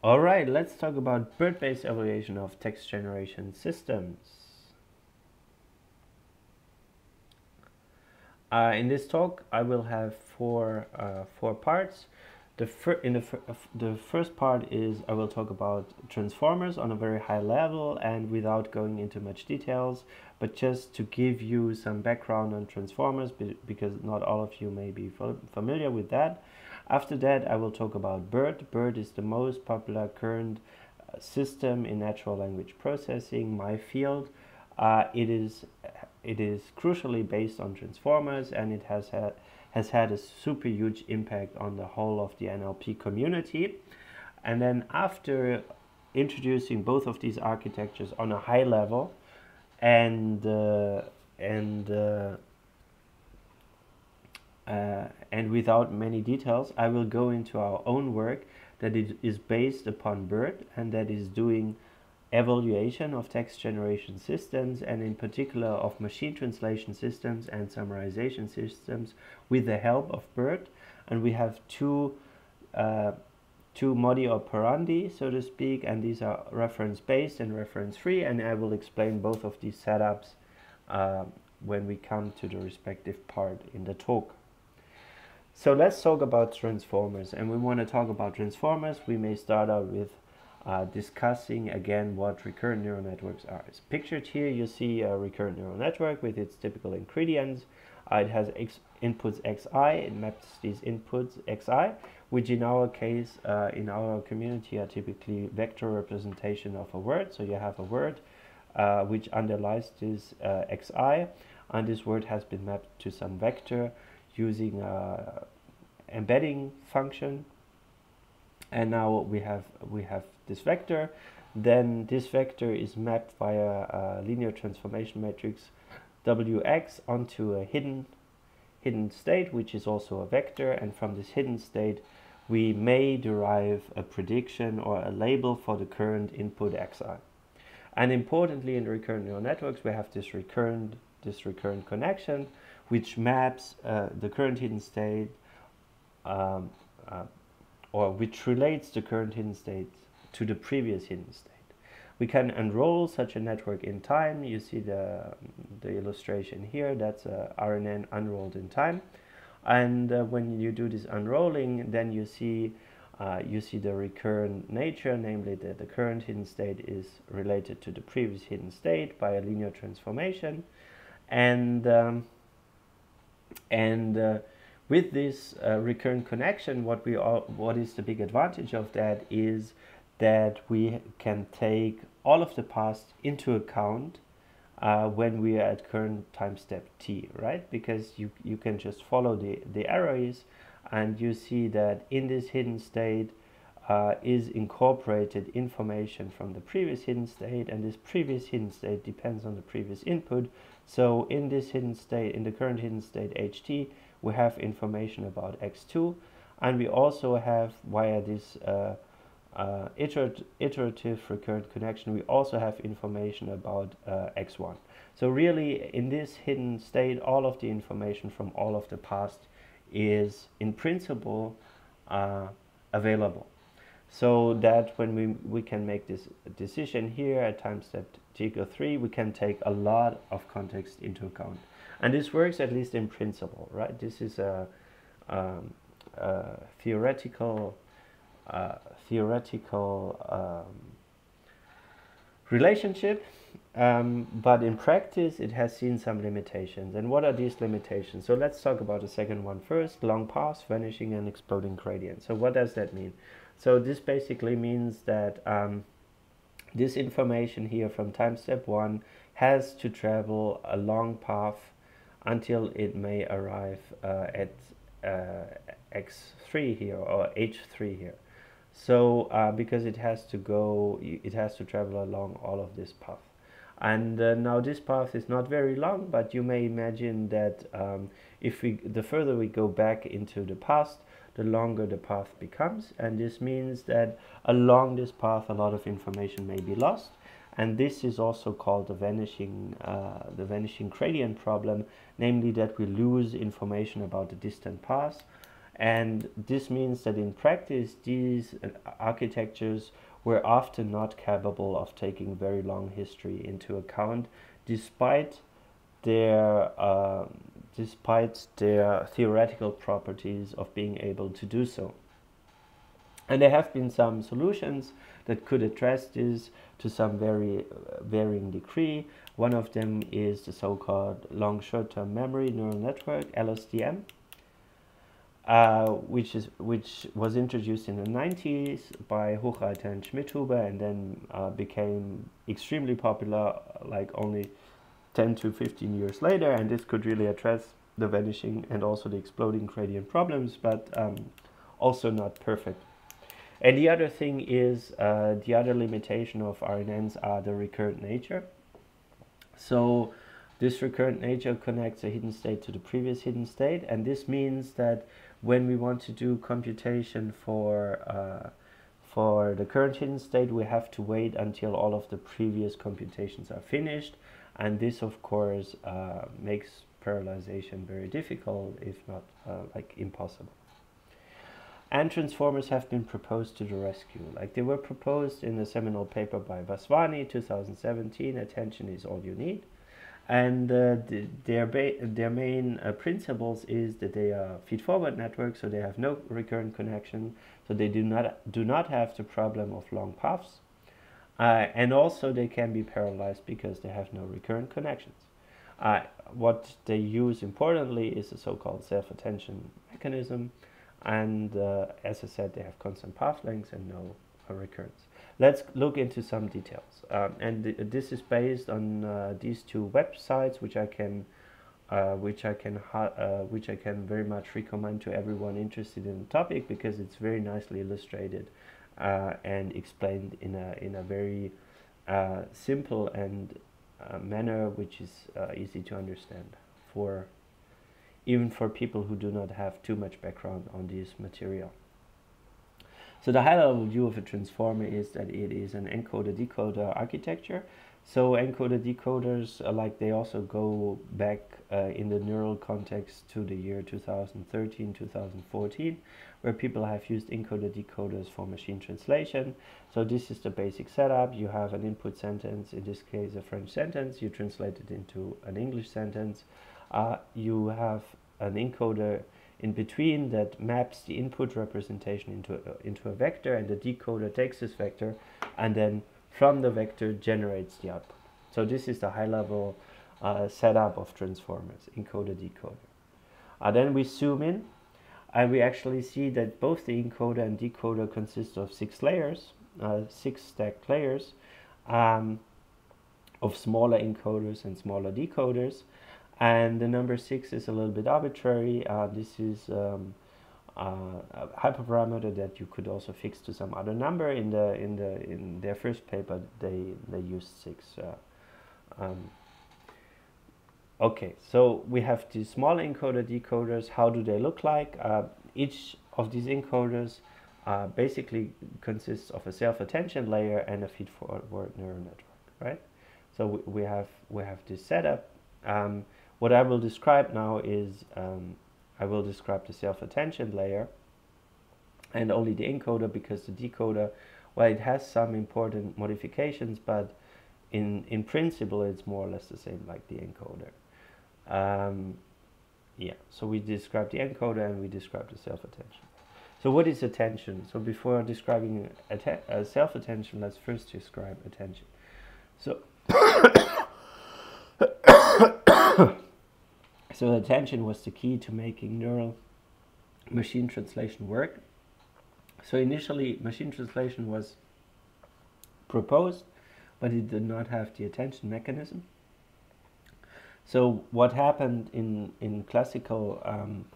All right, let's talk about BERT-based evaluation of text generation systems. Uh, in this talk, I will have four uh, four parts. The fir in the fir the first part is I will talk about transformers on a very high level and without going into much details, but just to give you some background on transformers because not all of you may be familiar with that. After that, I will talk about BERT. BERT is the most popular current uh, system in natural language processing, my field. Uh, it is it is crucially based on transformers and it has had has had a super huge impact on the whole of the NLP community. And then after introducing both of these architectures on a high level and uh, and uh, uh, and without many details, I will go into our own work that is based upon BERT and that is doing evaluation of text generation systems and in particular of machine translation systems and summarization systems with the help of BERT. And we have two uh, two modi operandi, so to speak, and these are reference based and reference free. And I will explain both of these setups uh, when we come to the respective part in the talk. So let's talk about transformers. And we want to talk about transformers. We may start out with uh, discussing again what recurrent neural networks are. As pictured here, you see a recurrent neural network with its typical ingredients. Uh, it has x inputs xi, it maps these inputs xi, which in our case, uh, in our community, are typically vector representation of a word. So you have a word uh, which underlies this uh, xi, and this word has been mapped to some vector using a embedding function. And now we have we have this vector. Then this vector is mapped via a linear transformation matrix wx onto a hidden hidden state which is also a vector. And from this hidden state we may derive a prediction or a label for the current input xi and importantly in recurrent neural networks we have this recurrent this recurrent connection which maps uh, the current hidden state um, uh, or which relates the current hidden state to the previous hidden state. We can unroll such a network in time. You see the, the illustration here, that's a RNN unrolled in time. And uh, when you do this unrolling, then you see uh, you see the recurrent nature, namely that the current hidden state is related to the previous hidden state by a linear transformation. And um, and uh, with this uh, recurrent connection, what we are, what is the big advantage of that is that we can take all of the past into account uh, when we are at current time step t, right? Because you, you can just follow the, the arrows and you see that in this hidden state uh, is incorporated information from the previous hidden state and this previous hidden state depends on the previous input so in this hidden state, in the current hidden state ht, we have information about x2, and we also have, via this uh, uh, iterat iterative recurrent connection, we also have information about uh, x1. So really, in this hidden state, all of the information from all of the past is, in principle, uh, available so that when we, we can make this decision here at time step t equal 3, we can take a lot of context into account. And this works at least in principle, right? This is a, um, a theoretical, uh, theoretical um, relationship, um, but in practice it has seen some limitations. And what are these limitations? So let's talk about the second one first, long paths, vanishing and exploding gradient. So what does that mean? So this basically means that um, this information here from time step 1 has to travel a long path until it may arrive uh, at uh, x3 here or h3 here. So uh, because it has to go, it has to travel along all of this path. And uh, now this path is not very long, but you may imagine that um, if we, the further we go back into the past, the longer the path becomes. And this means that along this path a lot of information may be lost. And this is also called the vanishing uh, the vanishing gradient problem namely that we lose information about the distant path And this means that in practice, these uh, architectures were often not capable of taking very long history into account, despite their uh, despite their theoretical properties of being able to do so. And there have been some solutions that could address this to some very uh, varying degree. One of them is the so-called long short-term memory neural network, LSTM, uh, which is which was introduced in the 90s by Hochreiter and Schmidhuber and then uh, became extremely popular like only 10 to 15 years later and this could really address the vanishing and also the exploding gradient problems but um, also not perfect. And the other thing is uh, the other limitation of RNNs are the recurrent nature. So this recurrent nature connects a hidden state to the previous hidden state and this means that when we want to do computation for uh, for the current hidden state we have to wait until all of the previous computations are finished and this of course uh, makes parallelization very difficult if not uh, like impossible. And transformers have been proposed to the rescue. Like they were proposed in a seminal paper by Vaswani 2017 attention is all you need. And uh, the, their their main uh, principles is that they are feed-forward networks, so they have no recurrent connection, so they do not do not have the problem of long paths, uh, and also they can be parallelized because they have no recurrent connections. Uh, what they use importantly is the so-called self-attention mechanism, and uh, as I said, they have constant path lengths and no recurrence. Let's look into some details. Um, and th this is based on uh, these two websites, which I can, uh, which I can, uh, which I can very much recommend to everyone interested in the topic because it's very nicely illustrated and explained in a in a very uh, simple and uh, manner which is easy to understand for even for people who do not have too much background on this material. So the high-level view of a transformer is that it is an encoder-decoder architecture. So encoder-decoders, uh, like they also go back uh, in the neural context to the year 2013, 2014, where people have used encoder-decoders for machine translation. So this is the basic setup. You have an input sentence, in this case a French sentence. You translate it into an English sentence. Uh, you have an encoder in between that maps the input representation into a, into a vector and the decoder takes this vector and then from the vector generates the output. So this is the high level uh, setup of transformers, encoder decoder. Uh, then we zoom in and we actually see that both the encoder and decoder consist of six layers, uh, six stacked layers um, of smaller encoders and smaller decoders and the number six is a little bit arbitrary. Uh, this is um, a hyperparameter that you could also fix to some other number. In the in the in their first paper, they they used six. Uh, um, okay, so we have these small encoder decoders. How do they look like? Uh, each of these encoders uh, basically consists of a self-attention layer and a feed-forward neural network, right? So we, we have we have this setup. Um, what I will describe now is um, I will describe the self-attention layer and only the encoder because the decoder, well, it has some important modifications, but in, in principle, it's more or less the same like the encoder. Um, yeah, so we describe the encoder and we describe the self-attention. So what is attention? So before describing uh, self-attention, let's first describe attention. So So attention was the key to making neural machine translation work. So initially machine translation was proposed, but it did not have the attention mechanism. So what happened in, in classical um,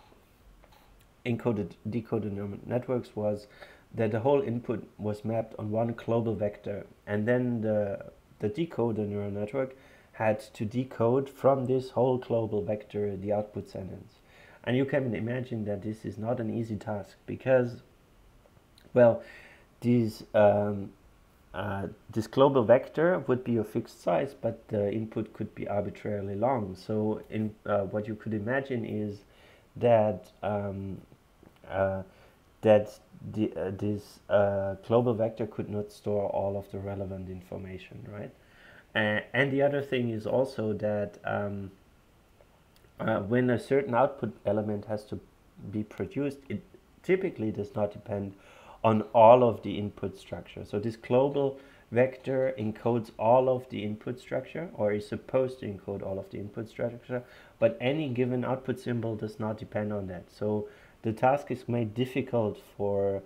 encoded decoded neural networks was that the whole input was mapped on one global vector and then the, the decoder neural network had to decode from this whole global vector the output sentence. And you can imagine that this is not an easy task because, well, these, um, uh, this global vector would be a fixed size, but the input could be arbitrarily long. So in, uh, what you could imagine is that um, uh, that the, uh, this uh, global vector could not store all of the relevant information, right? And the other thing is also that um, uh, when a certain output element has to be produced, it typically does not depend on all of the input structure. So this global vector encodes all of the input structure or is supposed to encode all of the input structure, but any given output symbol does not depend on that. So the task is made difficult for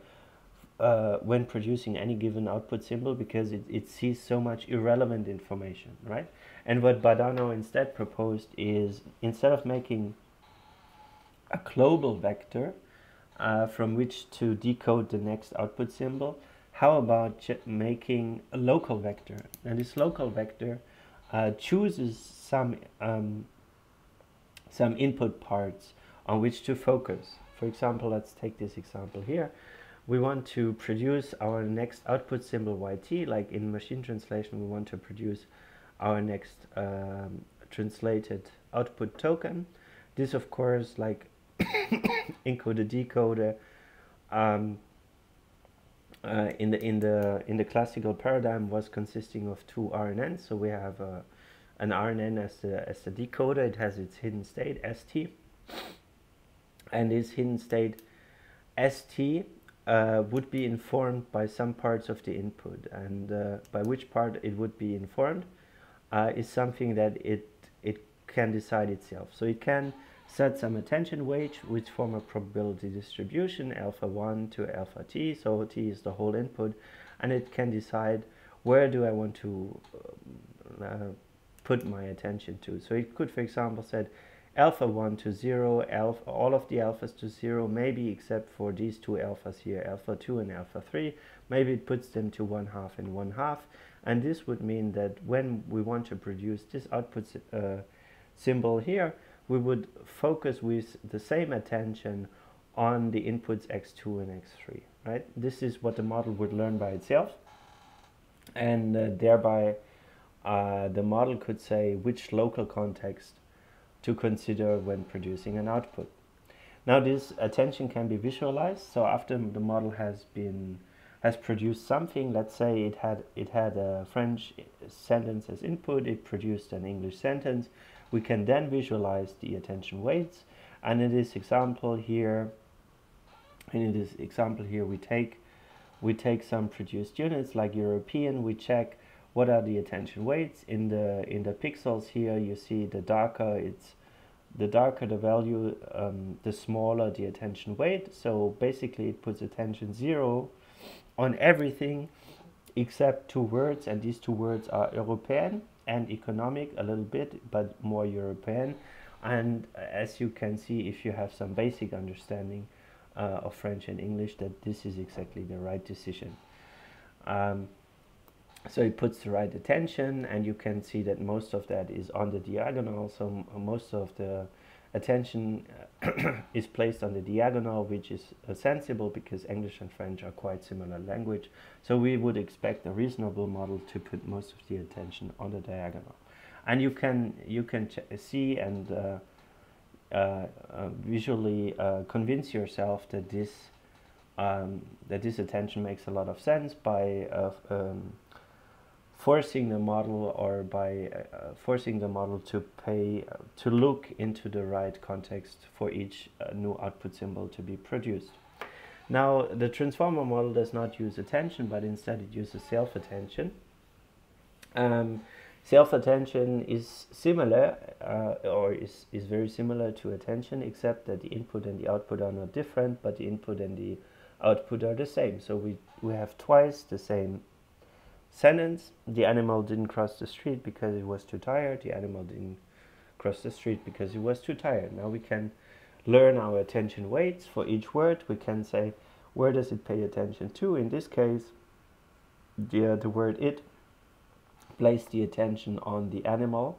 uh, when producing any given output symbol because it, it sees so much irrelevant information, right? And what Bahdanau instead proposed is instead of making a global vector uh, from which to decode the next output symbol, how about making a local vector? And this local vector uh, chooses some um, some input parts on which to focus. For example, let's take this example here. We want to produce our next output symbol YT, like in machine translation, we want to produce our next um, translated output token. This, of course, like encoder decoder, um, uh, in the in the in the classical paradigm was consisting of two RNNs. So we have uh, an RNN as the as the decoder. It has its hidden state ST, and this hidden state ST uh, would be informed by some parts of the input, and uh, by which part it would be informed uh, is something that it it can decide itself. So it can set some attention weight which form a probability distribution alpha 1 to alpha t. So t is the whole input and it can decide where do I want to uh, put my attention to. So it could for example set alpha 1 to 0 alpha all of the alphas to 0 maybe except for these two alphas here alpha 2 and alpha 3 maybe it puts them to one half and one half and this would mean that when we want to produce this output uh, symbol here we would focus with the same attention on the inputs x2 and x3, right? This is what the model would learn by itself. And uh, thereby uh, the model could say which local context to consider when producing an output. Now this attention can be visualized. So after the model has been has produced something, let's say it had it had a French sentence as input, it produced an English sentence, we can then visualize the attention weights. And in this example here, and in this example here, we take we take some produced units like European. We check what are the attention weights in the in the pixels here. You see the darker it's the darker the value, um, the smaller the attention weight. So basically, it puts attention zero on everything except two words, and these two words are European and economic a little bit, but more European. And as you can see, if you have some basic understanding uh, of French and English, that this is exactly the right decision. Um, so it puts the right attention, and you can see that most of that is on the diagonal. So most of the attention uh, is placed on the diagonal, which is uh, sensible because English and French are quite similar language. So we would expect a reasonable model to put most of the attention on the diagonal. And you can you can see and uh, uh, uh visually uh, convince yourself that this um, that this attention makes a lot of sense by um, forcing the model or by uh, forcing the model to pay uh, to look into the right context for each uh, new output symbol to be produced. Now the transformer model does not use attention but instead it uses self-attention. Um, self-attention is similar uh, or is, is very similar to attention except that the input and the output are not different but the input and the output are the same. So we, we have twice the same sentence. The animal didn't cross the street because it was too tired. The animal didn't cross the street because it was too tired. Now we can learn our attention weights for each word. We can say, where does it pay attention to? In this case, the, uh, the word it placed the attention on the animal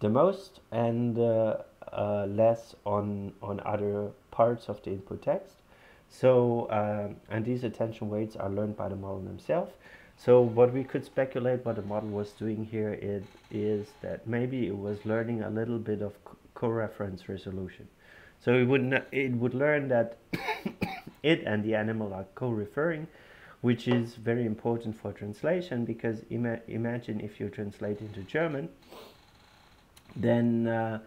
the most and uh, uh, less on, on other parts of the input text. So, um, and these attention weights are learned by the model themselves. So what we could speculate what the model was doing here is, is that maybe it was learning a little bit of co-reference resolution. So it would it would learn that it and the animal are co-referring, which is very important for translation because ima imagine if you translate into German, then uh,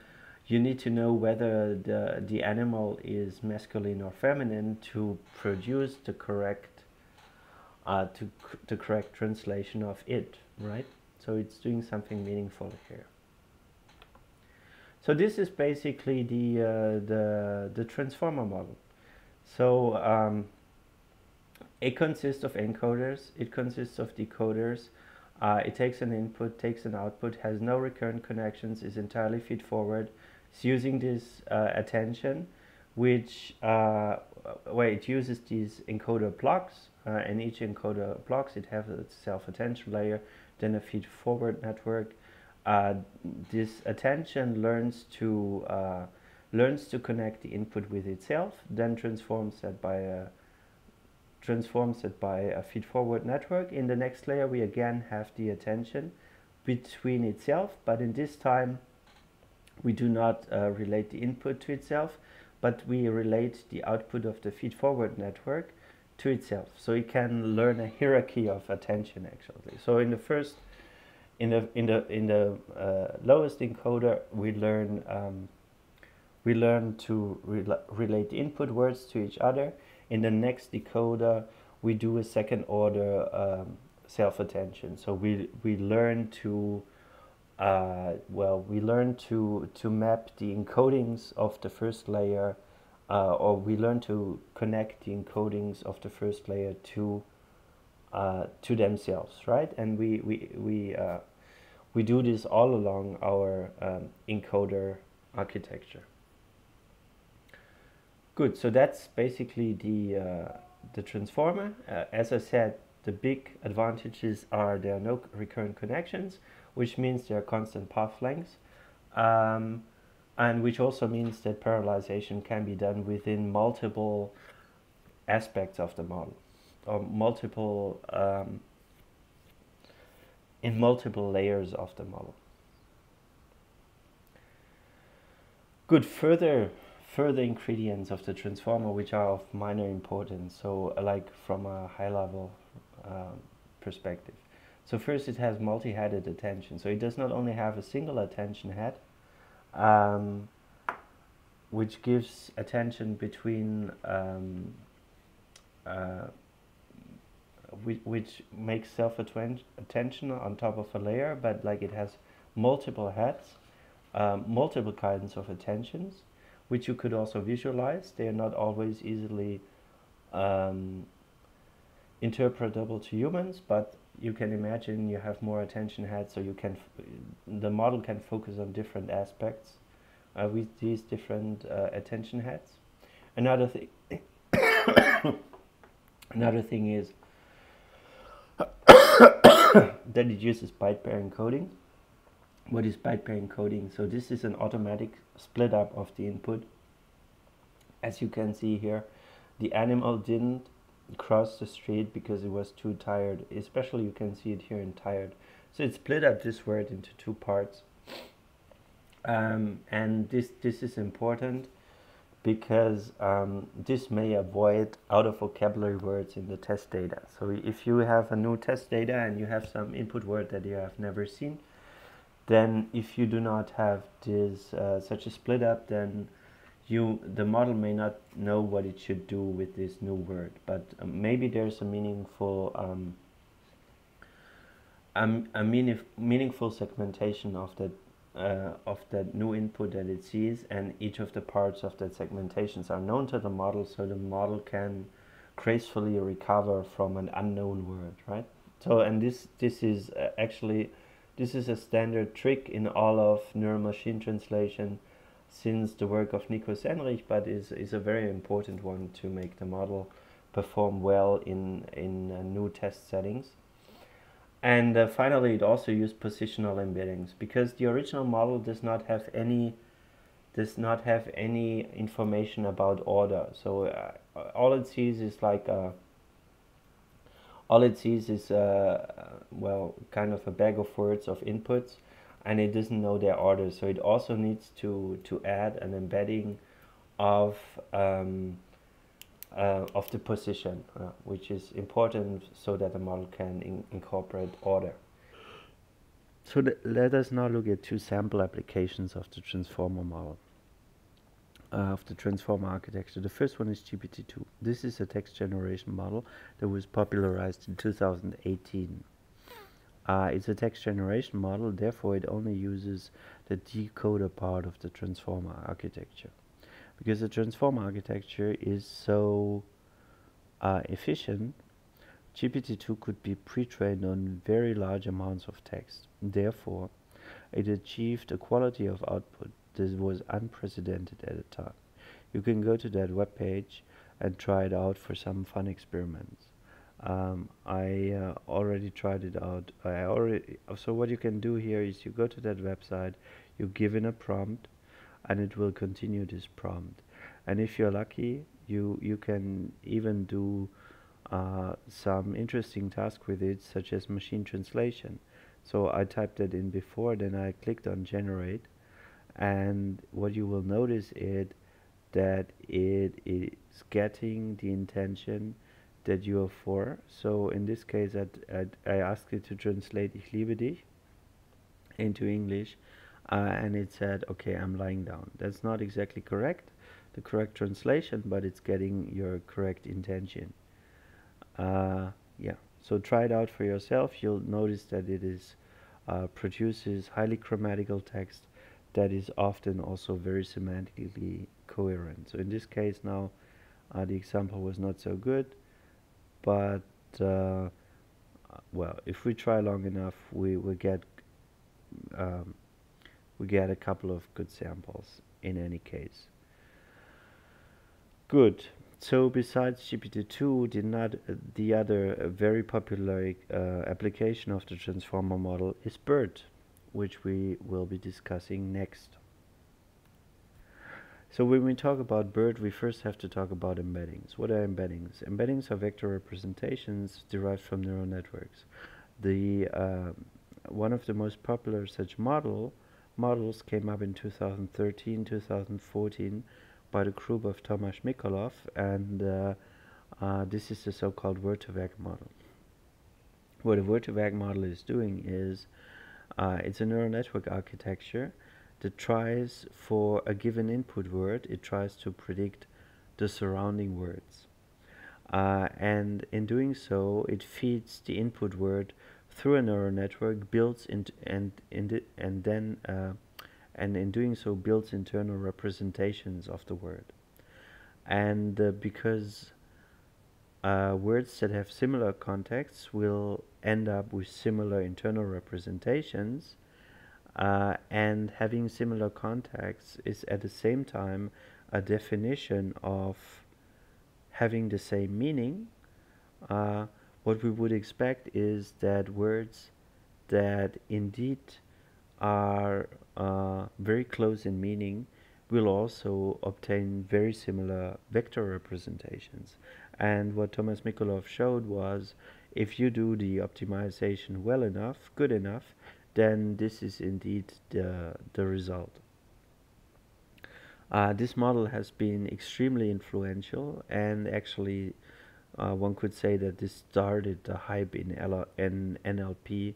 you need to know whether the, the animal is masculine or feminine to produce the correct uh, to the correct translation of it, right? So it's doing something meaningful here. So this is basically the uh, the the transformer model. So um, it consists of encoders. It consists of decoders. Uh, it takes an input, takes an output, has no recurrent connections, is entirely feed forward. It's using this uh, attention, which uh, where it uses these encoder blocks, uh, and each encoder blocks. It has a self attention layer, then a feed forward network, uh, this attention learns to uh, learns to connect the input with itself, then transforms that by a transforms it by a feed-forward network. In the next layer, we again have the attention between itself, but in this time, we do not uh, relate the input to itself, but we relate the output of the feed-forward network to itself. So it can learn a hierarchy of attention actually. So in the first in the in the in the uh, lowest encoder we learn um, we learn to re relate input words to each other in the next decoder we do a second order um, self attention so we we learn to uh, well we learn to to map the encodings of the first layer uh, or we learn to connect the encodings of the first layer to uh, to themselves right and we we we uh, we do this all along our um, encoder architecture. Good, so that's basically the, uh, the transformer. Uh, as I said, the big advantages are there are no recurrent connections, which means there are constant path lengths, um, and which also means that parallelization can be done within multiple aspects of the model, or multiple um, in multiple layers of the model. Good, further further ingredients of the transformer which are of minor importance, so like from a high level um, perspective. So first it has multi-headed attention, so it does not only have a single attention head, um, which gives attention between um, uh, which, makes self attention on top of a layer, but like it has multiple heads, um, multiple kinds of attentions, which you could also visualize. They are not always easily um, interpretable to humans, but you can imagine you have more attention heads, so you can the model can focus on different aspects uh, with these different uh, attention heads. Another thing, another thing is that it uses byte pair encoding. What is byte pair encoding? So this is an automatic split up of the input. As you can see here, the animal didn't cross the street because it was too tired. Especially you can see it here in tired. So it split up this word into two parts. Um, and this this is important because um, this may avoid out of vocabulary words in the test data. So if you have a new test data and you have some input word that you have never seen, then if you do not have this uh, such a split up, then you the model may not know what it should do with this new word. But um, maybe there's a meaningful um, a, a meaningful segmentation of that uh, of that new input that it sees and each of the parts of that segmentations are known to the model so the model can gracefully recover from an unknown word right so and this this is uh, actually this is a standard trick in all of neural machine translation since the work of Nico Sennrich but is, is a very important one to make the model perform well in in uh, new test settings and uh, finally, it also used positional embeddings because the original model does not have any does not have any information about order. So uh, all it sees is like a, all it sees is uh, well kind of a bag of words of inputs, and it doesn't know their order. So it also needs to to add an embedding of um, uh, of the position, uh, which is important so that the model can in incorporate order. So let us now look at two sample applications of the transformer model, uh, of the transformer architecture. The first one is GPT-2. This is a text generation model that was popularized in 2018. Uh, it's a text generation model, therefore it only uses the decoder part of the transformer architecture because the transformer architecture is so uh, efficient, GPT-2 could be pre-trained on very large amounts of text. Therefore, it achieved a quality of output that was unprecedented at the time. You can go to that web page and try it out for some fun experiments. Um, I uh, already tried it out. I already so what you can do here is you go to that website, you give in a prompt, and it will continue this prompt. And if you're lucky you you can even do uh, some interesting task with it such as machine translation. So I typed that in before then I clicked on generate. And what you will notice is that it is getting the intention that you are for. So in this case I, I, I asked it to translate ich liebe dich into English uh, and it said okay I'm lying down. That's not exactly correct the correct translation but it's getting your correct intention. Uh, yeah. So try it out for yourself. You'll notice that it is uh, produces highly grammatical text that is often also very semantically coherent. So in this case now uh, the example was not so good but uh, well if we try long enough we will get um, we get a couple of good samples in any case. Good. So besides GPT-2, the, not, the other uh, very popular uh, application of the transformer model is BERT, which we will be discussing next. So when we talk about BERT, we first have to talk about embeddings. What are embeddings? Embeddings are vector representations derived from neural networks. The uh, one of the most popular such model models came up in 2013, 2014 by the group of Tomasz Mikolov and uh, uh, this is the so-called word2vec model. What a word2vec model is doing is uh, it's a neural network architecture that tries for a given input word, it tries to predict the surrounding words. Uh, and in doing so, it feeds the input word through a neural network builds into and in and then uh, and in doing so builds internal representations of the word and uh, because uh, words that have similar contexts will end up with similar internal representations uh, and having similar contexts is at the same time a definition of having the same meaning uh, what we would expect is that words that indeed are uh, very close in meaning will also obtain very similar vector representations. And what Tomasz Mikolov showed was if you do the optimization well enough, good enough, then this is indeed the, the result. Uh, this model has been extremely influential and actually uh, one could say that this started the hype in, L in NLP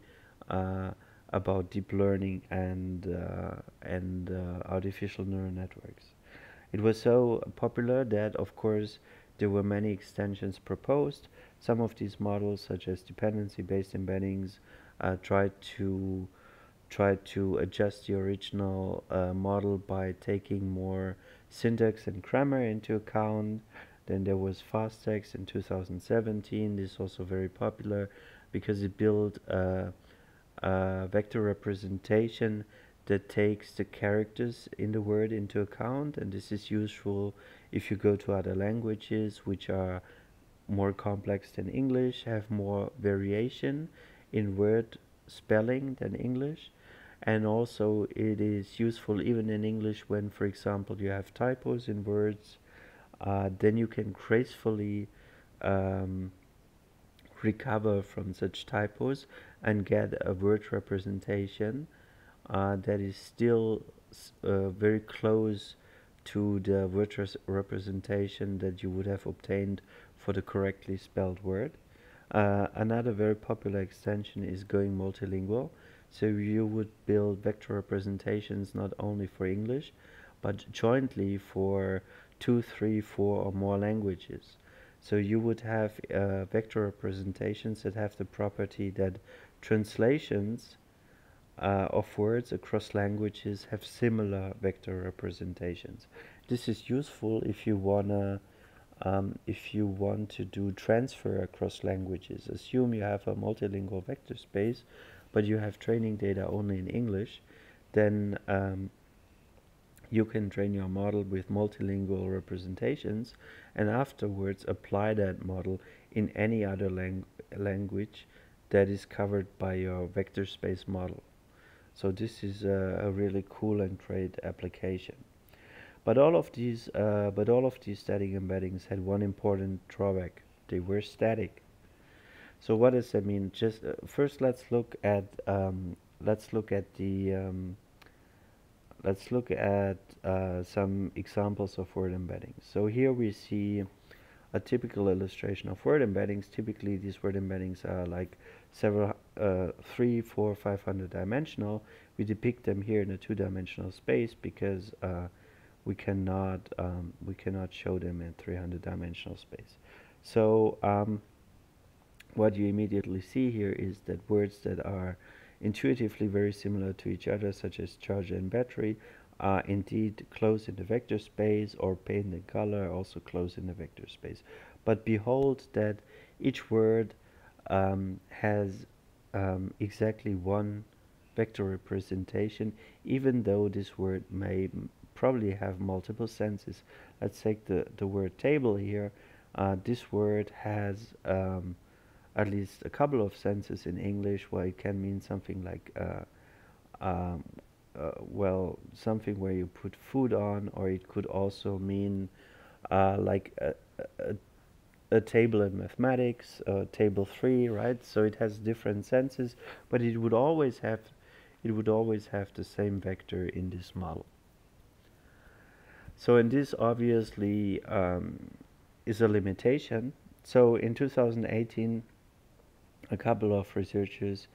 uh, about deep learning and uh, and uh, artificial neural networks. It was so popular that, of course, there were many extensions proposed. Some of these models, such as dependency-based embeddings, uh, tried to try to adjust the original uh, model by taking more syntax and grammar into account. Then there was FastText in 2017. This is also very popular because it built a, a vector representation that takes the characters in the word into account. And this is useful if you go to other languages which are more complex than English, have more variation in word spelling than English and also it is useful even in English when for example you have typos in words uh, then you can gracefully um, recover from such typos and get a word representation uh, that is still uh, very close to the word representation that you would have obtained for the correctly spelled word. Uh, another very popular extension is going multilingual. So you would build vector representations not only for English, but jointly for two, three, four or more languages. So you would have uh, vector representations that have the property that translations uh, of words across languages have similar vector representations. This is useful if you wanna um, if you want to do transfer across languages. Assume you have a multilingual vector space, but you have training data only in English, then um, you can train your model with multilingual representations and afterwards apply that model in any other lang language that is covered by your vector space model. So this is a, a really cool and great application. But all of these, uh, but all of these static embeddings had one important drawback: they were static. So what does that mean? Just uh, first, let's look at um, let's look at the um, let's look at uh, some examples of word embeddings. So here we see a typical illustration of word embeddings. Typically, these word embeddings are like several, uh, three, four, five hundred dimensional. We depict them here in a two-dimensional space because uh, we cannot um, we cannot show them in 300 dimensional space. So um, what you immediately see here is that words that are intuitively very similar to each other such as charger and battery are indeed close in the vector space or paint and color also close in the vector space. But behold that each word um, has um, exactly one vector representation even though this word may probably have multiple senses. Let's take the, the word table here. Uh, this word has um, at least a couple of senses in English where it can mean something like, uh, um, uh, well, something where you put food on, or it could also mean uh, like a, a, a, table in mathematics, table 3, right? So it has different senses, but it would always have it would always have the same vector in this model. So, and this obviously um, is a limitation. So, in 2018, a couple of researchers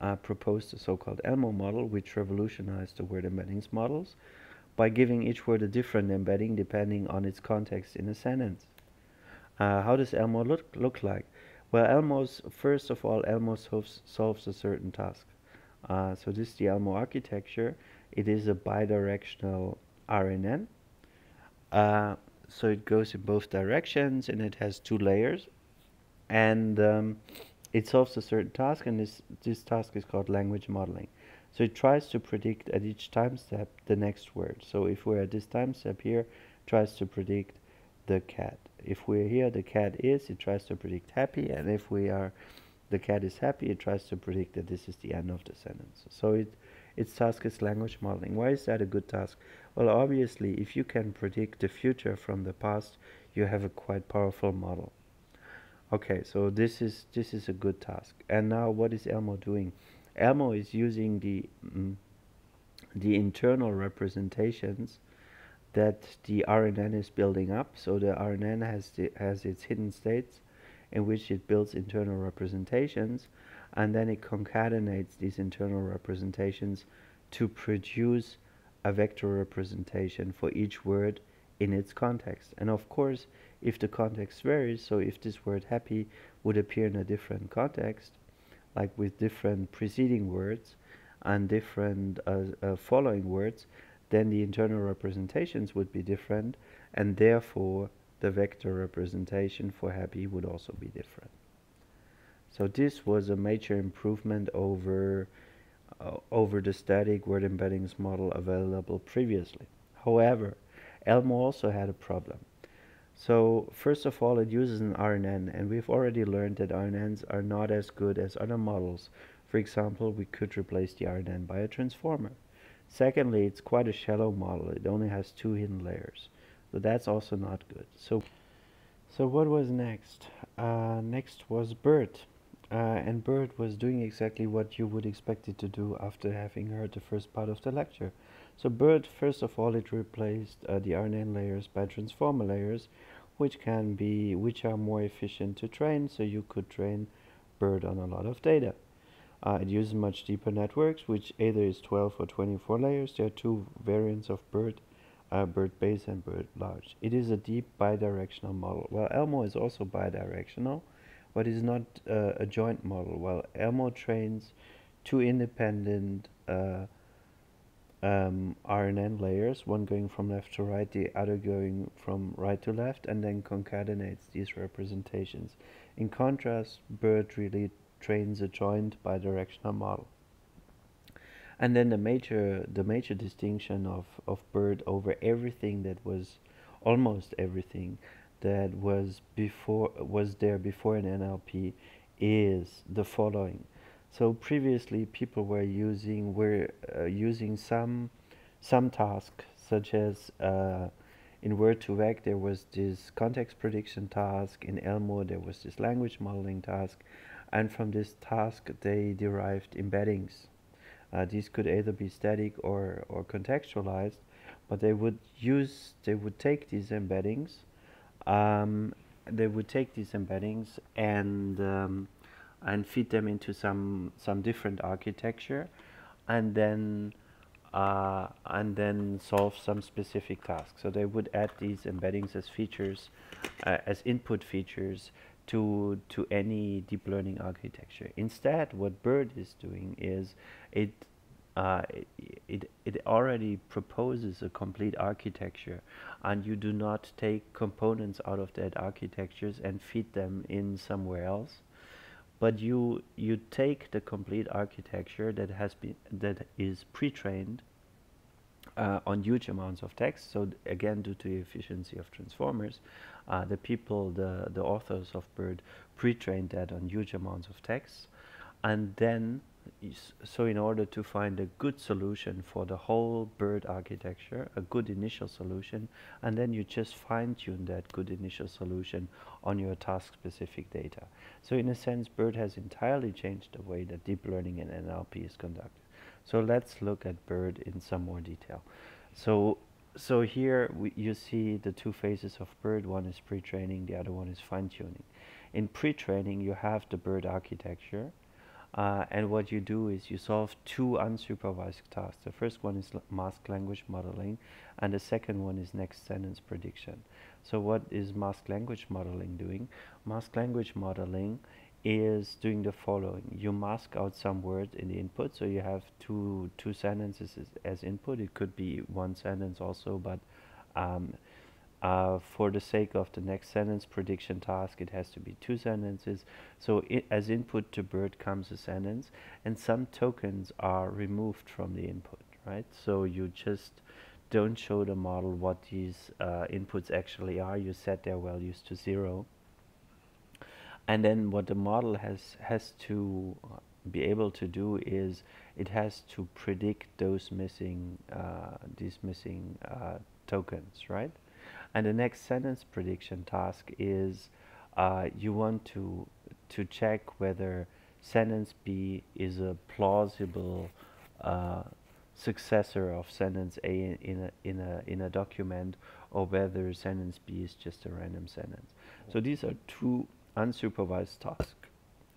uh, proposed a so-called Elmo model, which revolutionized the word embeddings models by giving each word a different embedding depending on its context in a sentence. Uh, how does Elmo look, look like? Well, Elmo's, first of all, Elmo solves, solves a certain task. Uh, so this is the Elmo architecture. It is a bidirectional RNN uh, so it goes in both directions and it has two layers and um, it solves a certain task and this, this task is called language modeling. So it tries to predict at each time step the next word. So if we're at this time step here, tries to predict the cat. If we're here, the cat is, it tries to predict happy, and if we are, the cat is happy, it tries to predict that this is the end of the sentence. So it, its task is language modeling. Why is that a good task? Well, obviously, if you can predict the future from the past, you have a quite powerful model. Okay, so this is this is a good task. And now, what is Elmo doing? Elmo is using the mm, the internal representations that the RNN is building up. So the RNN has the, has its hidden states in which it builds internal representations, and then it concatenates these internal representations to produce a vector representation for each word in its context. And of course, if the context varies, so if this word happy would appear in a different context, like with different preceding words and different uh, uh, following words, then the internal representations would be different, and therefore the vector representation for happy would also be different. So this was a major improvement over uh, over the static word embeddings model available previously. However, Elmo also had a problem. So first of all, it uses an RNN, and we've already learned that RNNs are not as good as other models. For example, we could replace the RNN by a transformer. Secondly, it's quite a shallow model. It only has two hidden layers. So that's also not good. So, so what was next? Uh, next was BERT. Uh, and BERT was doing exactly what you would expect it to do after having heard the first part of the lecture. So BERT, first of all, it replaced uh, the RNN layers by transformer layers, which can be, which are more efficient to train. So you could train BERT on a lot of data. Uh, it uses much deeper networks, which either is 12 or 24 layers. There are two variants of BERT. uh, BERT base and BERT large. It is a deep bidirectional model. Well, Elmo is also bidirectional, but is not uh, a joint model. While Elmo trains two independent uh, um, RNN layers, one going from left to right, the other going from right to left, and then concatenates these representations. In contrast, BERT really trains a joint bidirectional model. And then the major the major distinction of, of BERT over everything that was almost everything that was before was there before an NLP is the following. So previously people were using were uh, using some some task such as uh, in Word2Vec there was this context prediction task, in Elmo there was this language modeling task, and from this task they derived embeddings. Uh, these could either be static or, or contextualized, but they would use, they would take these embeddings, um, they would take these embeddings and um, and feed them into some some different architecture, and then uh, and then solve some specific tasks. So they would add these embeddings as features, uh, as input features to to any deep learning architecture. Instead, what BERT is doing is it uh, it, it already proposes a complete architecture and you do not take components out of that architectures and feed them in somewhere else but you you take the complete architecture that has been that is pre-trained uh, on huge amounts of text. So again, due to the efficiency of transformers, uh, the people, the the authors of BERT, pre-trained that on huge amounts of text, and then so in order to find a good solution for the whole BERT architecture, a good initial solution, and then you just fine-tune that good initial solution on your task-specific data. So in a sense, BERT has entirely changed the way that deep learning and NLP is conducted. So let's look at BERT in some more detail. So so here we, you see the two phases of BERT. One is pre-training, the other one is fine-tuning. In pre-training, you have the BERT architecture, uh, and what you do is you solve two unsupervised tasks. The first one is mask language modeling, and the second one is next sentence prediction. So what is mask language modeling doing? Mask language modeling is doing the following. You mask out some words in the input, so you have two two sentences as, as input. It could be one sentence also, but um, uh, for the sake of the next sentence prediction task, it has to be two sentences. So as input to BERT comes a sentence, and some tokens are removed from the input, right? So you just don't show the model what these uh, inputs actually are. You set their values to zero. And then what the model has has to be able to do is it has to predict those missing uh, these missing uh, tokens, right? And the next sentence prediction task is uh, you want to to check whether sentence B is a plausible uh, successor of sentence A in, a in a in a document, or whether sentence B is just a random sentence. So these are two unsupervised tasks,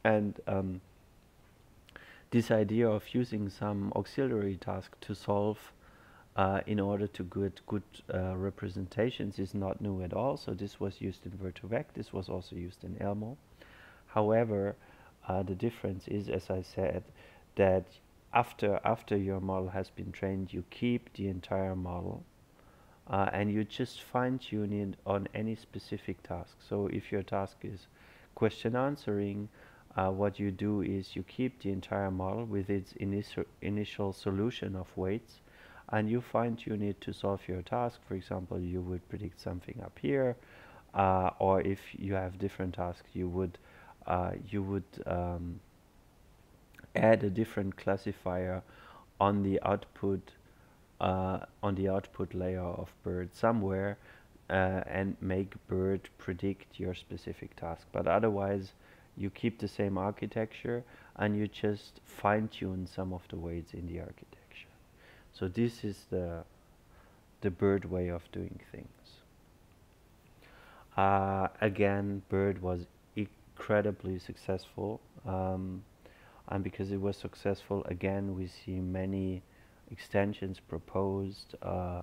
and um, this idea of using some auxiliary task to solve uh, in order to get good uh, representations is not new at all. So this was used in Word2Vec. This was also used in Elmo. However, uh, the difference is, as I said, that after after your model has been trained, you keep the entire model, uh, and you just fine tune it on any specific task. So if your task is question answering, uh, what you do is you keep the entire model with its initial initial solution of weights and you fine tune it to solve your task. For example, you would predict something up here, uh, or if you have different tasks, you would uh, you would um, add a different classifier on the output uh, on the output layer of BERT somewhere uh, and make BERT predict your specific task. But otherwise, you keep the same architecture and you just fine tune some of the weights in the architecture. So this is the the BERT way of doing things. Uh, again, BERT was incredibly successful. Um, and because it was successful, again, we see many extensions proposed. Uh,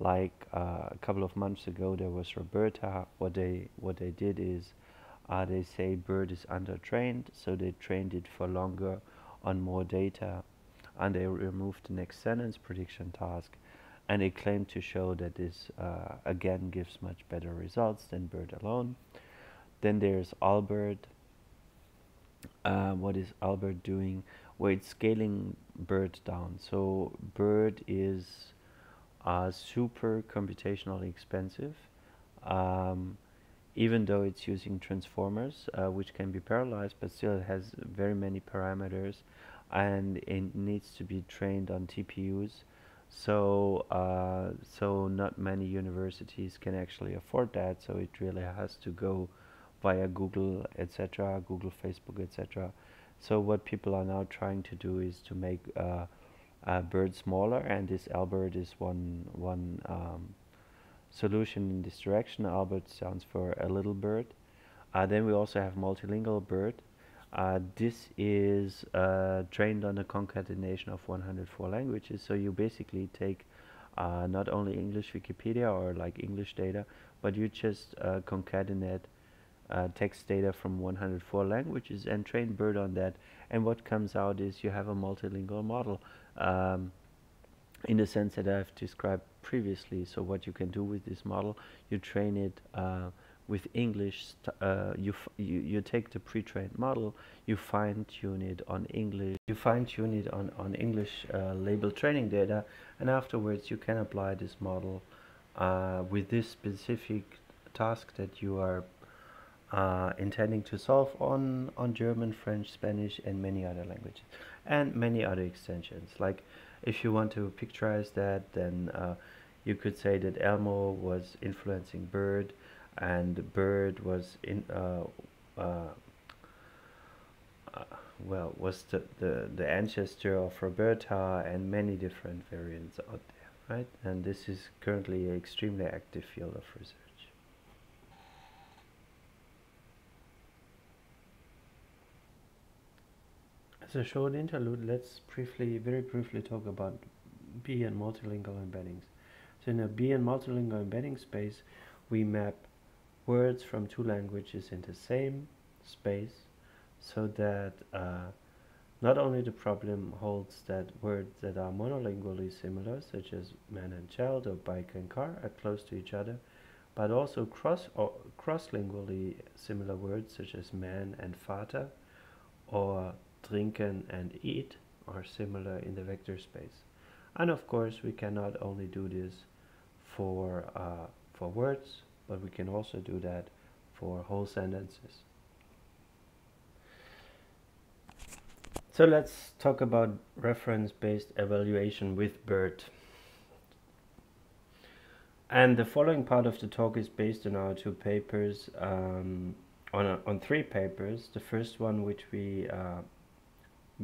like uh, a couple of months ago, there was Roberta. What they what they did is uh, they say BERT is undertrained, so they trained it for longer on more data, and they removed the next sentence prediction task, and they claim to show that this uh, again gives much better results than BERT alone. Then there's Albert. Uh, what is Albert doing? Well, it's scaling BERT down. So BERT is uh, super computationally expensive. Um, even though it's using transformers, uh, which can be parallelized, but still it has very many parameters and it needs to be trained on TPUs. So, uh, so not many universities can actually afford that. So it really has to go via Google, etc., Google, Facebook, etc. So what people are now trying to do is to make uh, a BERT smaller, and this Albert is one one um, solution in this direction. Albert stands for a little bird. Uh, then we also have multilingual BERT. Uh, this is uh, trained on a concatenation of 104 languages. So you basically take uh, not only English Wikipedia or like English data, but you just uh, concatenate uh, text data from 104 languages and train BERT on that. And what comes out is you have a multilingual model. Um, in the sense that I've described previously. So what you can do with this model, you train it uh, with English. Uh, you, you you take the pre-trained model, you fine tune it on English. You fine tune it on on English uh, label training data, and afterwards you can apply this model uh, with this specific task that you are. Uh, intending to solve on on German, French, Spanish, and many other languages, and many other extensions like if you want to picturize that, then uh, you could say that Elmo was influencing BERT, and the BERT was in uh, uh, uh, well was the, the the ancestor of Roberta and many different variants out there, right? And this is currently an extremely active field of research. As a short interlude, let's briefly, very briefly talk about B and multilingual embeddings. So in a B and multilingual embedding space, we map words from two languages in the same space so that uh, not only the problem holds that words that are monolingually similar, such as man and child or bike and car, are close to each other, but also cross or cross-lingually similar words such as man and Vater or trinken and eat are similar in the vector space. And of course we cannot only do this for, uh, for words, but we can also do that for whole sentences. So let's talk about reference-based evaluation with BERT. And the following part of the talk is based on our two papers, um, on, a, on three papers. The first one which we uh,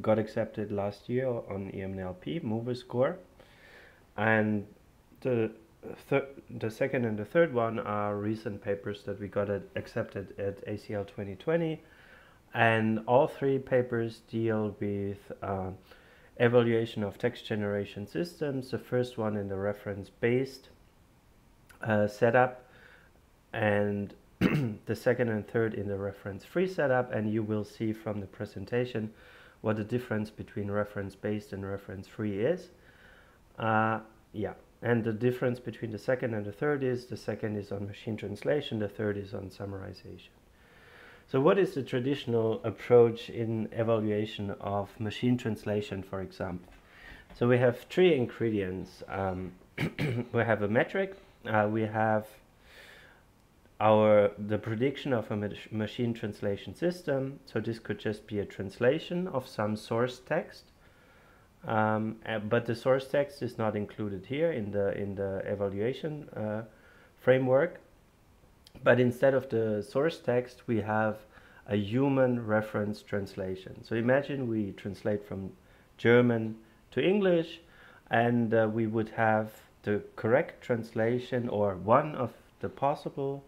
got accepted last year on EMNLP, mover score. And the the second and the third one are recent papers that we got accepted at ACL 2020. And all three papers deal with uh, evaluation of text generation systems. The first one in the reference-based uh, setup and the second and third in the reference-free setup. And you will see from the presentation what the difference between reference-based and reference-free is. Uh, yeah, and the difference between the second and the third is the second is on machine translation, the third is on summarization. So what is the traditional approach in evaluation of machine translation, for example? So we have three ingredients. Um, we have a metric, uh, we have our the prediction of a machine translation system. So this could just be a translation of some source text, um, uh, but the source text is not included here in the in the evaluation uh, framework. But instead of the source text, we have a human reference translation. So imagine we translate from German to English, and uh, we would have the correct translation or one of the possible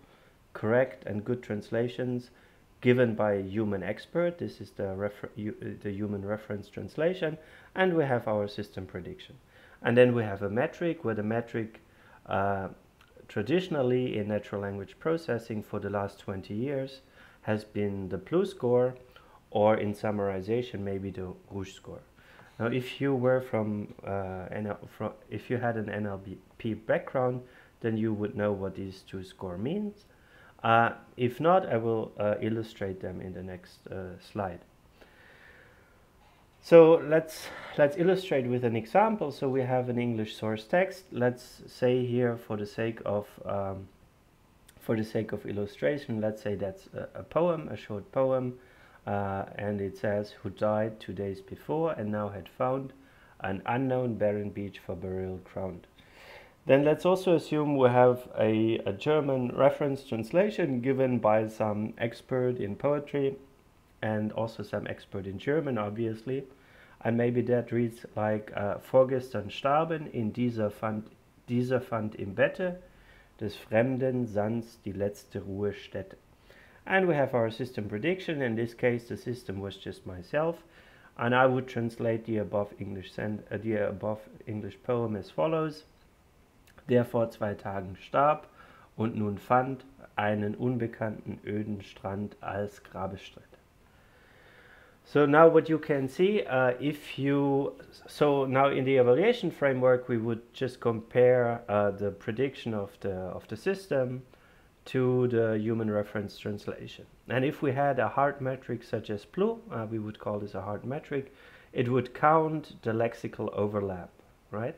correct and good translations given by a human expert. This is the, refer the human reference translation. And we have our system prediction. And then we have a metric where the metric uh, traditionally in natural language processing for the last 20 years has been the BLEU score or in summarization maybe the rouge score. Now if you were from, uh, NL from if you had an NLP background then you would know what these two score means uh, if not, I will uh, illustrate them in the next uh, slide. So let's let's illustrate with an example. So we have an English source text. Let's say here, for the sake of um, for the sake of illustration, let's say that's a, a poem, a short poem, uh, and it says, "Who died two days before and now had found an unknown barren beach for burial ground." Then let's also assume we have a, a German reference translation given by some expert in poetry and also some expert in German, obviously. And maybe that reads like uh, Vorgestern starben in dieser fand, dieser fand im Bette des fremden Sands die letzte Ruhestätte. And we have our system prediction. In this case, the system was just myself. And I would translate the above English, send, uh, the above English poem as follows der vor zwei Tagen starb und nun fand einen unbekannten öden Strand als Grabesstätte. So now what you can see, uh, if you, so now in the evaluation framework, we would just compare uh, the prediction of the, of the system to the human reference translation. And if we had a hard metric such as BLEU, uh, we would call this a hard metric, it would count the lexical overlap, right?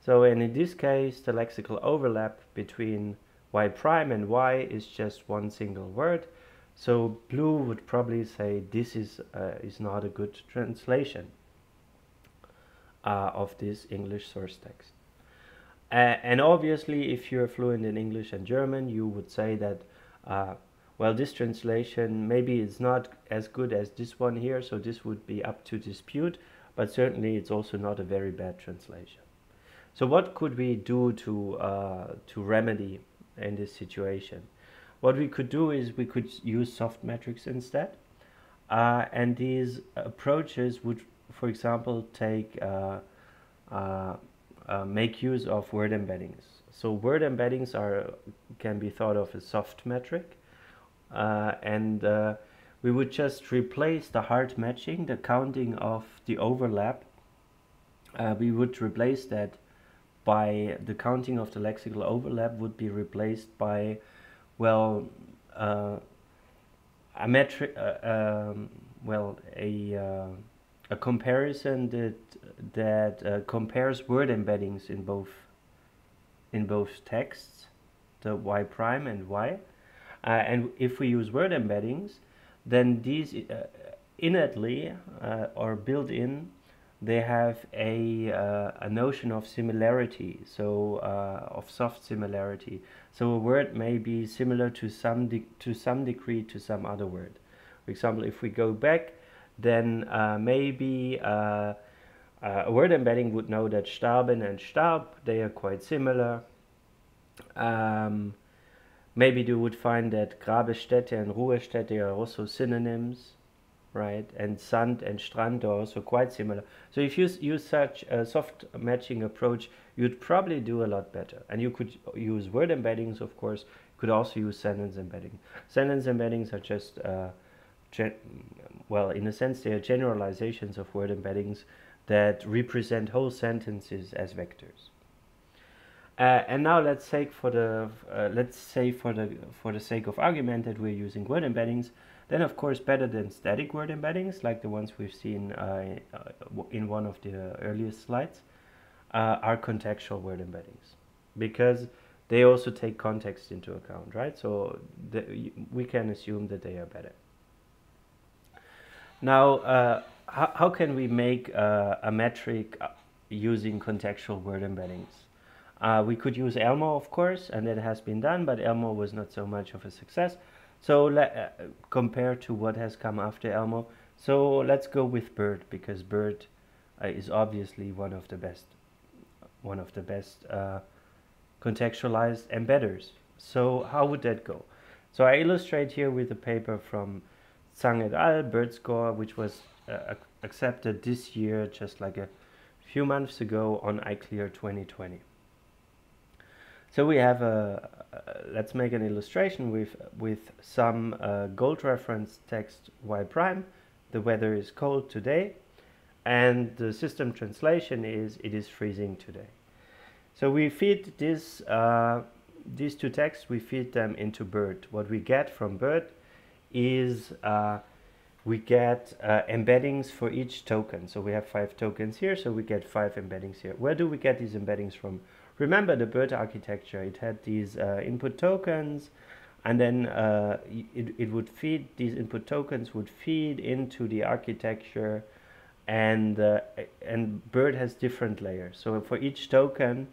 So and in this case, the lexical overlap between y prime and y is just one single word. So BLEU would probably say this is, uh, is not a good translation uh, of this English source text. Uh, and obviously, if you're fluent in English and German, you would say that, uh, well, this translation maybe is not as good as this one here, so this would be up to dispute, but certainly it's also not a very bad translation. So what could we do to, uh, to remedy in this situation? What we could do is we could use soft metrics instead. Uh, and these approaches would, for example, take uh, uh, uh make use of word embeddings. So word embeddings are can be thought of as soft metric, uh, and we would just replace the hard matching, the counting of the overlap. we would replace that by the counting of the lexical overlap would be replaced by, well, uh, a metric, uh, um, well, a uh, a comparison that that uh, compares word embeddings in both in both texts, the y prime and y, uh, and if we use word embeddings, then these uh, innately or built in they have a, uh, a notion of similarity, so uh, of soft similarity. So a word may be similar to some to some degree to some other word. For example, if we go back, then uh, maybe uh, uh, a word embedding would know that starben and starb they are quite similar. Um, maybe you would find that Grabestätte and Ruhestätte are also synonyms right? And Sand and Strand are also quite similar. So if you use such a soft matching approach, you'd probably do a lot better. And you could use word embeddings, of course. You could also use sentence embedding. Sentence embeddings are just, uh, well, in a sense, they are generalizations of word embeddings that represent whole sentences as vectors. Uh, and now let's take for the uh, let's say for the for the sake of argument that we're using word embeddings, then of course better than static word embeddings like the ones we've seen uh, uh in one of the earliest slides uh, are contextual word embeddings because they also take context into account, right? So the, we can assume that they are better. Now, uh, how, how can we make a metric using contextual word embeddings? Uh, we could use Elmo, of course, and that has been done, but Elmo was not so much of a success. So uh, compared to what has come after Elmo, so let's go with BERT because BERT uh, is obviously one of the best one of the best uh, contextualized embedders. So how would that go? So I illustrate here with a paper from Zhang et al. BERT score, which was uh, accepted this year, just like a few months ago on ICLR 2020. So we have a, let's make an illustration with, with some uh, gold reference text y prime. The weather is cold today. And the system translation is it is freezing today. So we feed this, uh, these two texts, we feed them into BERT. What we get from BERT is uh, we get uh, embeddings for each token. So we have five tokens here, so we get five embeddings here. Where do we get these embeddings from? Remember the BERT architecture, it had these uh, input tokens, and then uh, it, it would feed, these input tokens would feed into the architecture, and, uh, and BERT has different layers. So for each token,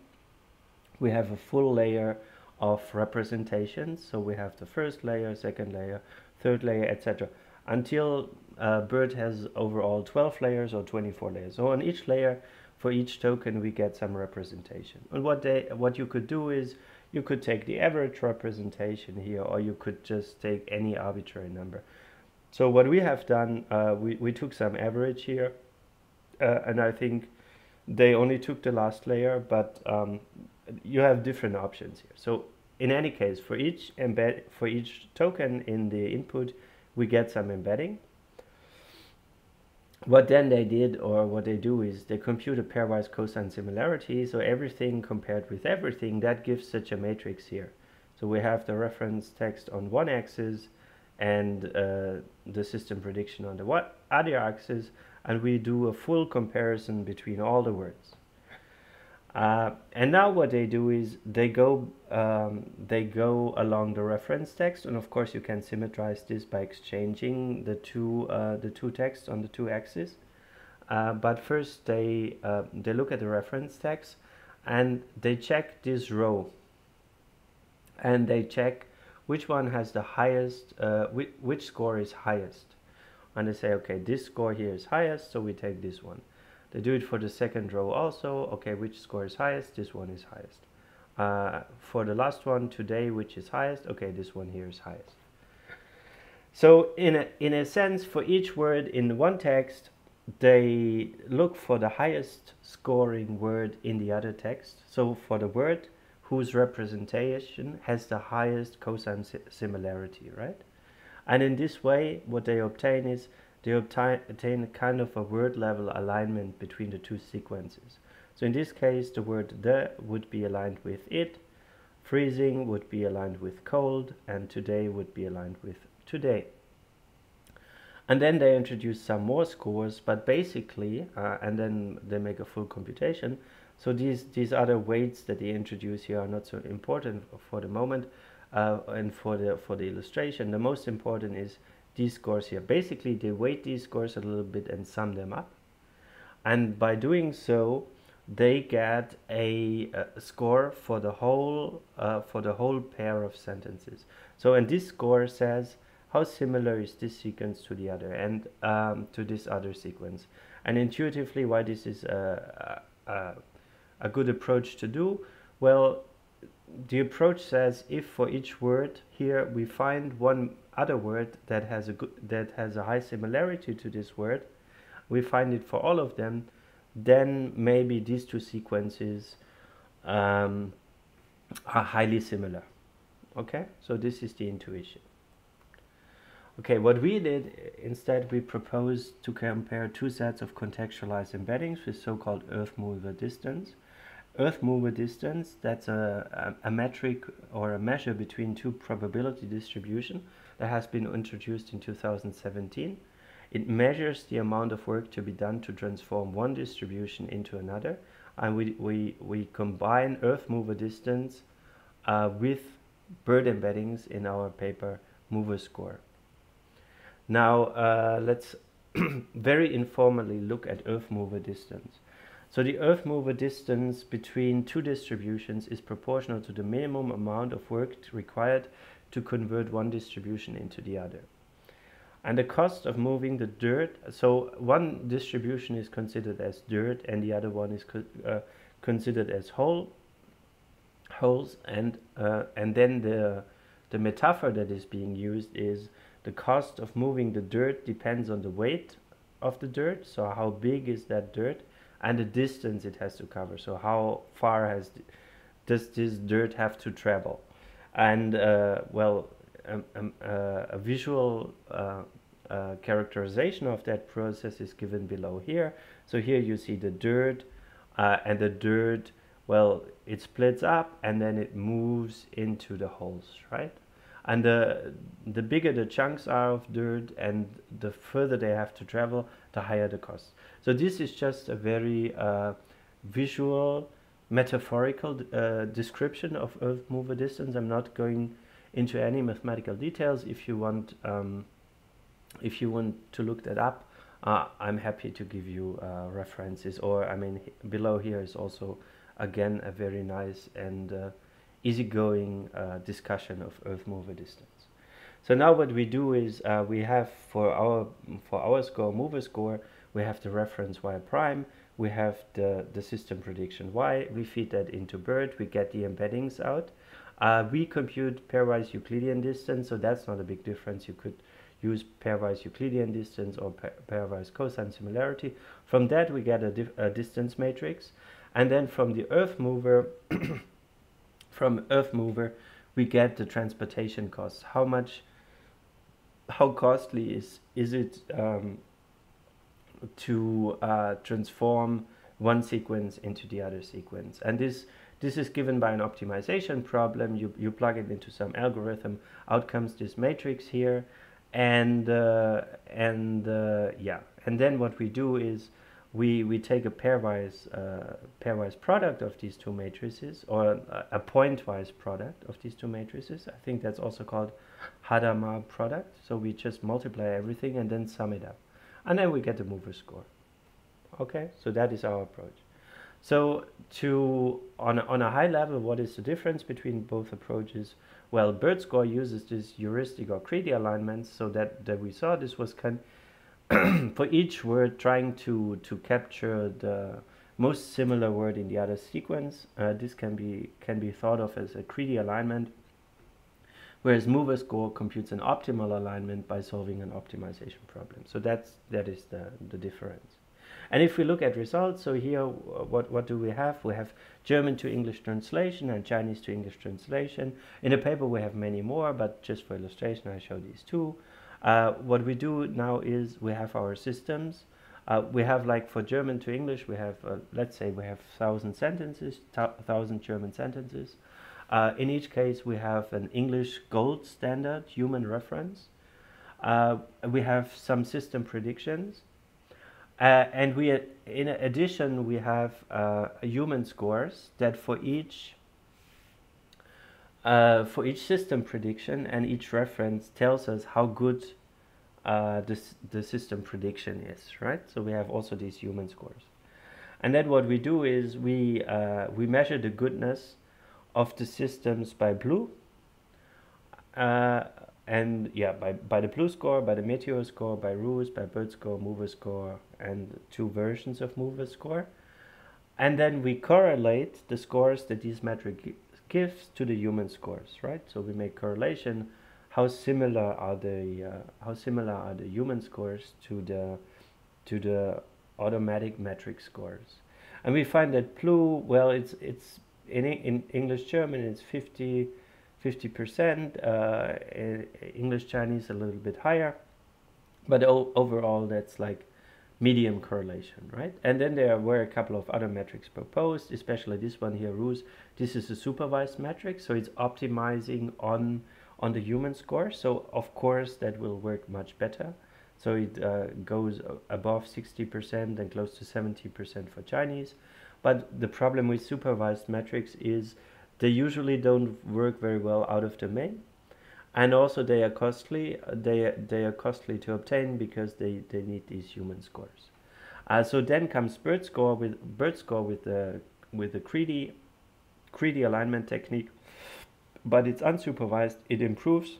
we have a full layer of representations. So we have the first layer, second layer, third layer, etc until uh, BERT has overall 12 layers or 24 layers. So on each layer, for each token, we get some representation. And what they, what you could do is you could take the average representation here, or you could just take any arbitrary number. So what we have done, uh, we, we took some average here, uh, and I think they only took the last layer, but um, you have different options here. So in any case, for each embed, for each token in the input, we get some embedding. What then they did or what they do is they compute a pairwise cosine similarity. So everything compared with everything, that gives such a matrix here. So we have the reference text on one axis and uh, the system prediction on the what other axis and we do a full comparison between all the words. Uh, and now what they do is they go um, they go along the reference text, and of course you can symmetrize this by exchanging the two uh, the two texts on the two axes. Uh, but first they uh, they look at the reference text and they check this row, and they check which one has the highest uh, which, which score is highest, and they say okay this score here is highest, so we take this one. They do it for the second row also. Okay, which score is highest? This one is highest. Uh, for the last one today, which is highest? Okay, this one here is highest. So in a, in a sense, for each word in one text, they look for the highest scoring word in the other text. So for the word whose representation has the highest cosine similarity, right? And in this way, what they obtain is they obtain a kind of a word level alignment between the two sequences. So in this case, the word the would be aligned with it, freezing would be aligned with cold, and today would be aligned with today. And then they introduce some more scores, but basically, uh, and then they make a full computation. So these, these other weights that they introduce here are not so important for the moment uh, and for the, for the illustration. The most important is these scores here. Basically, they weight these scores a little bit and sum them up. And by doing so, they get a, a score for the whole uh, for the whole pair of sentences. So, and this score says how similar is this sequence to the other and um, to this other sequence. And intuitively, why this is a, a, a good approach to do? Well, the approach says if for each word here we find one other word that has a good that has a high similarity to this word we find it for all of them then maybe these two sequences um, are highly similar. Okay? So this is the intuition. Okay what we did instead we proposed to compare two sets of contextualized embeddings with so-called earth mover distance. Earth mover distance, that's a, a, a, metric or a measure between two probability distribution that has been introduced in 2017. It measures the amount of work to be done to transform one distribution into another. And we, we, we combine Earth mover distance uh, with BERT embeddings in our paper mover score. Now uh, let's very informally look at Earth mover distance. So the earth mover distance between two distributions is proportional to the minimum amount of work required to convert one distribution into the other. And the cost of moving the dirt, so one distribution is considered as dirt and the other one is co uh, considered as whole holes and uh, and then the the metaphor that is being used is the cost of moving the dirt depends on the weight of the dirt so how big is that dirt and the distance it has to cover so how far has does this dirt have to travel and uh, well um, um, uh, a visual uh, uh, characterization of that process is given below here. So here you see the dirt and the dirt well it splits up and then it moves into the holes right? And the the bigger the chunks are of dirt and the further they have to travel the higher the cost. So this is just a very uh, visual metaphorical uh, description of earth mover distance. I'm not going into any mathematical details. If you want um, if you want to look that up uh, i'm happy to give you uh, references. Or i mean below here is also again a very nice and uh, easygoing uh, discussion of earth mover distance. So now what we do is uh, we have for our for our score mover score we have the reference y prime we have the the system prediction. Y we feed that into BERT we get the embeddings out. Uh, we compute pairwise Euclidean distance so that's not a big difference. You could use pairwise Euclidean distance or pairwise cosine similarity. From that we get a, a distance matrix. And then from the earth mover from earth mover we get the transportation costs how much how costly is is it um, to uh, transform one sequence into the other sequence and this this is given by an optimization problem you you plug it into some algorithm out comes this matrix here and uh, and uh, yeah and then what we do is we, we take a pairwise, uh, pairwise product of these two matrices or a, a pointwise product of these two matrices. I think that's also called Hadamard product. So we just multiply everything and then sum it up. And then we get the mover score. Okay, so that is our approach. So to on a, on a high level, what is the difference between both approaches? Well, BERT score uses this heuristic or greedy alignment. So that, that we saw this was kind for each word trying to, to capture the most similar word in the other sequence. Uh, this can be, can be thought of as a greedy alignment, whereas mover score computes an optimal alignment by solving an optimization problem. So that's, that is the, the difference. And if we look at results, so here, what, what do we have? We have German to English translation and Chinese to English translation. In the paper, we have many more, but just for illustration, I show these two. Uh, what we do now is we have our systems. Uh, we have like for German to English, we have, uh, let's say we have thousand sentences, thousand German sentences. Uh, in each case, we have an English gold standard human reference. Uh, we have some system predictions. and we, in addition, we have human scores that for each uh, for each system prediction and each reference tells us how good uh, this, the system prediction is, right? So we have also these human scores. And then what we do is we, uh, we measure the goodness of the systems by BLEU. Uh, and yeah, by, by the BLEU score, by the Meteor score, by RUSE, by BERT score, Mover score, and two versions of Mover score. And then we correlate the scores that these metrics gives to the human scores, right? So we make correlation. How similar are the uh, how similar are the human scores to the to the automatic metric scores? And we find that BLEU, well, it's it's in in English German it's 50 percent. Uh, English Chinese a little bit higher, but overall that's like medium correlation, right? And then there were a couple of other metrics proposed, especially this one here, RUSE. This is a supervised metric, so it's optimizing on on the human score. So of course that will work much better. So it uh, goes above 60% and close to 70% for Chinese. But the problem with supervised metrics is they usually don't work very well out of domain. And also they are costly they they are costly to obtain because they they need these human scores. Uh, so then comes BERT score with BERT score with the with the greedy greedy alignment technique. But it's unsupervised it improves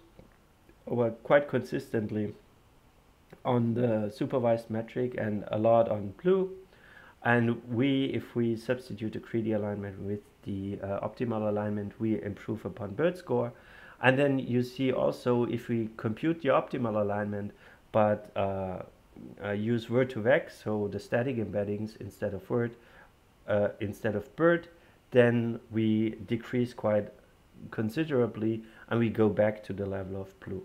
well, quite consistently on the supervised metric and a lot on BLEU And we, if we substitute the greedy alignment with the uh, optimal alignment, we improve upon BERT score. And then you see also if we compute the optimal alignment, but uh, uh, use word2vec, so the static embeddings instead of word, uh, instead of BERT, then we decrease quite considerably and we go back to the level of BLEU.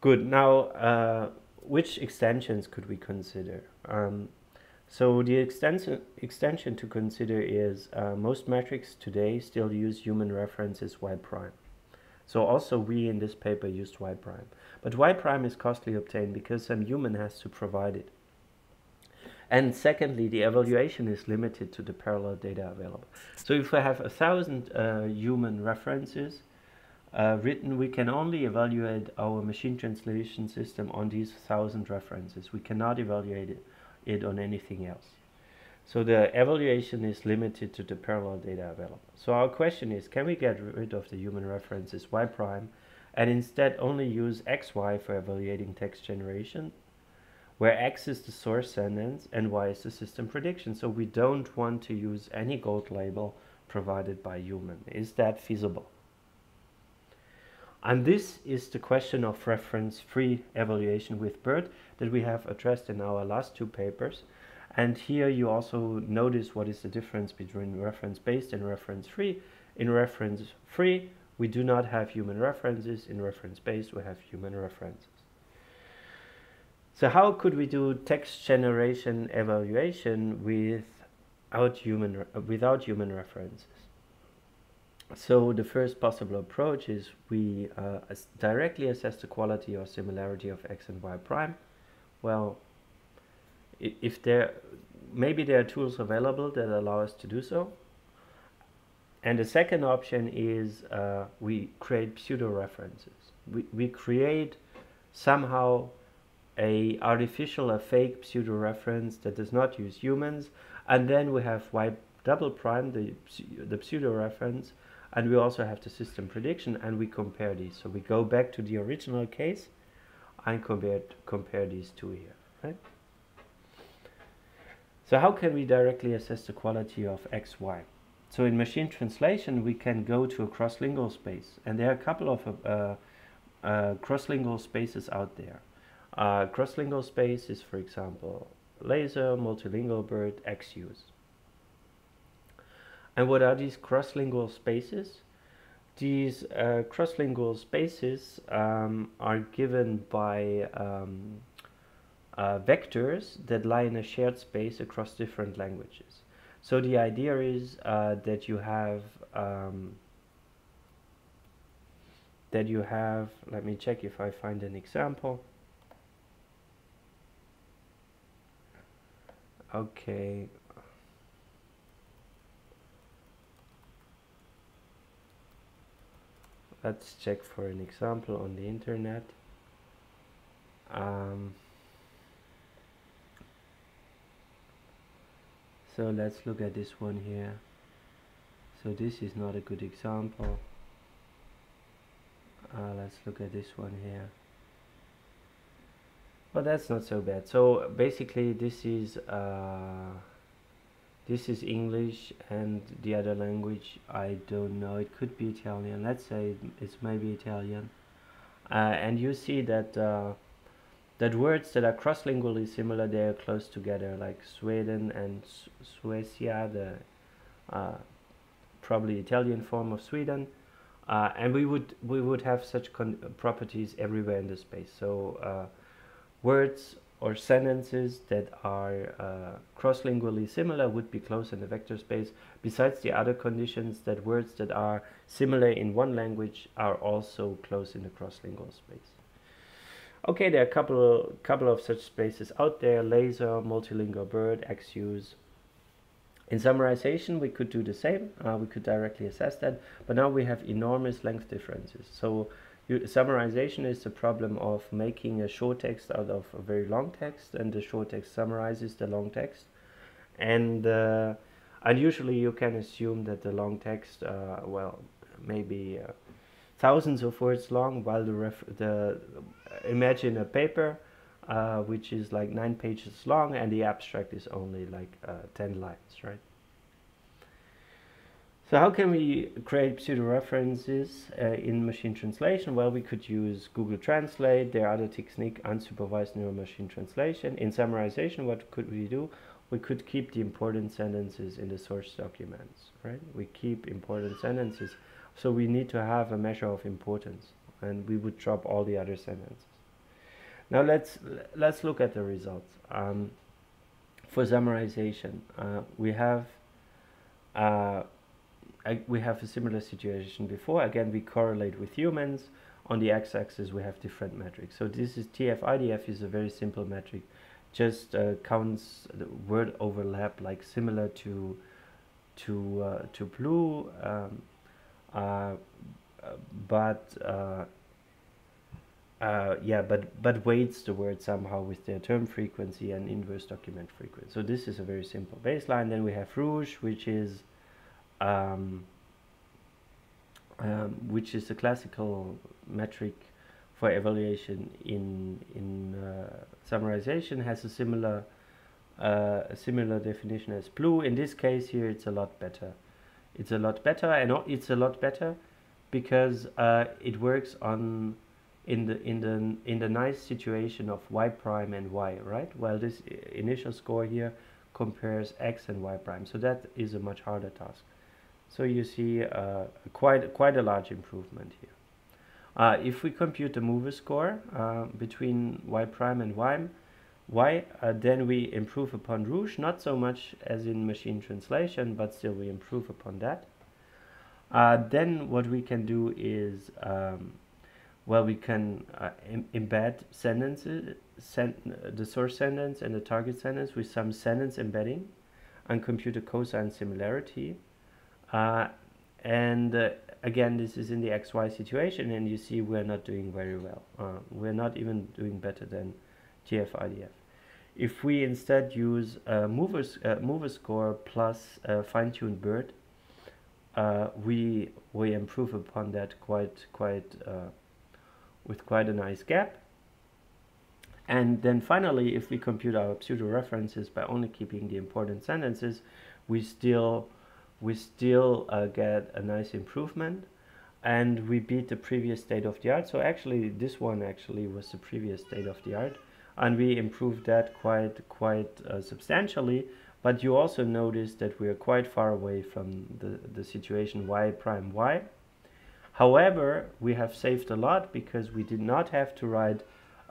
Good, now uh, which extensions could we consider? Um, so the extension, extension to consider is uh, most metrics today still use human references y prime. So also we in this paper used y prime. But y prime is costly obtained because some human has to provide it. And secondly, the evaluation is limited to the parallel data available. So if we have a thousand uh, human references uh, written, we can only evaluate our machine translation system on these thousand references. We cannot evaluate it, it on anything else. So the evaluation is limited to the parallel data available. So our question is, can we get rid of the human references y prime and instead only use xy for evaluating text generation where X is the source sentence and Y is the system prediction. So we don't want to use any gold label provided by human. Is that feasible? And this is the question of reference-free evaluation with BERT that we have addressed in our last two papers. And here you also notice what is the difference between reference-based and reference-free. In reference-free, we do not have human references. In reference-based, we have human references. So how could we do text generation evaluation without human, without human references? So the first possible approach is we uh, directly assess the quality or similarity of x and y prime. Well, if there, maybe there are tools available that allow us to do so. And the second option is uh, we create pseudo references. We, we create somehow a artificial, a fake pseudo reference that does not use humans, and then we have y double prime, the, the pseudo reference, and we also have the system prediction, and we compare these. So we go back to the original case and compare, compare these two here, right? So how can we directly assess the quality of x, y? So in machine translation, we can go to a cross-lingual space, and there are a couple of uh, uh, cross-lingual spaces out there. Uh, cross-lingual space is, for example, laser, multilingual BERT, XUse. And what are these cross-lingual spaces? These uh, cross-lingual spaces um, are given by um, uh, vectors that lie in a shared space across different languages. So the idea is uh, that you have um, that you have, let me check if I find an example. Okay. Let's check for an example on the internet. Um, so let's look at this one here. So this is not a good example. Uh, let's look at this one here but that's not so bad so basically this is uh, this is English and the other language I don't know it could be Italian let's say it's maybe Italian. Uh, and you see that uh, that words that are cross-lingually similar they are close together like Sweden and Suecia the uh, probably Italian form of Sweden. Uh, and we would we would have such properties everywhere in the space. So uh, words or sentences that are uh, cross-lingually similar would be close in the vector space besides the other conditions that words that are similar in one language are also close in the cross-lingual space. Okay, there are a couple, couple of such spaces out there, laser, multilingual BERT, XUse. In summarization, we could do the same. Uh, we could directly assess that, but now we have enormous length differences. So you, summarization is the problem of making a short text out of a very long text and the short text summarizes the long text and uh, and usually you can assume that the long text uh, well maybe uh, thousands of words long while the ref the imagine a paper uh, which is like nine pages long, and the abstract is only like uh, 10 lines, right? So how can we create pseudo-references uh, in machine translation? Well, we could use Google Translate. There are other technique, unsupervised neural machine translation. In summarization, what could we do? We could keep the important sentences in the source documents, right? We keep important sentences. So we need to have a measure of importance, and we would drop all the other sentences. Now let's let's look at the results. Um, for summarization, uh, we have uh, We have a similar situation before. Again, we correlate with humans. On the x-axis, we have different metrics. So this is TF-IDF is a very simple metric. Just uh, counts the word overlap, like similar to to uh, to BLEU, um, uh, but uh, uh, yeah, but but weights the word somehow with their term frequency and inverse document frequency. So this is a very simple baseline. Then we have Rouge, which is um, um, which is a classical metric for evaluation in in uh, summarization has a similar uh, a similar definition as BLEU. In this case here, it's a lot better. It's a lot better, and it's a lot better because uh, it works on in the in the in the nice situation of y prime and y, right? While this initial score here compares x and y prime, so that is a much harder task. So you see uh, quite, quite a large improvement here. Uh, if we compute the mover score uh, between y prime and y, y uh, then we improve upon Rouge, not so much as in machine translation, but still we improve upon that. Uh, then what we can do is, um, well, we can uh, Im embed sentences, sen the source sentence and the target sentence with some sentence embedding and compute a cosine similarity. Uh, and uh, again, this is in the XY situation, and you see we're not doing very well. Uh, we're not even doing better than TF-IDF. If we instead use a mover score plus fine-tuned BERT, uh, we we improve upon that quite quite uh, with quite a nice gap. And then finally, if we compute our pseudo references by only keeping the important sentences, we still we still uh, get a nice improvement and we beat the previous state of the art. So actually this one actually was the previous state of the art and we improved that quite quite uh, substantially. But you also notice that we are quite far away from the, the situation y prime y. However we have saved a lot because we did not have to write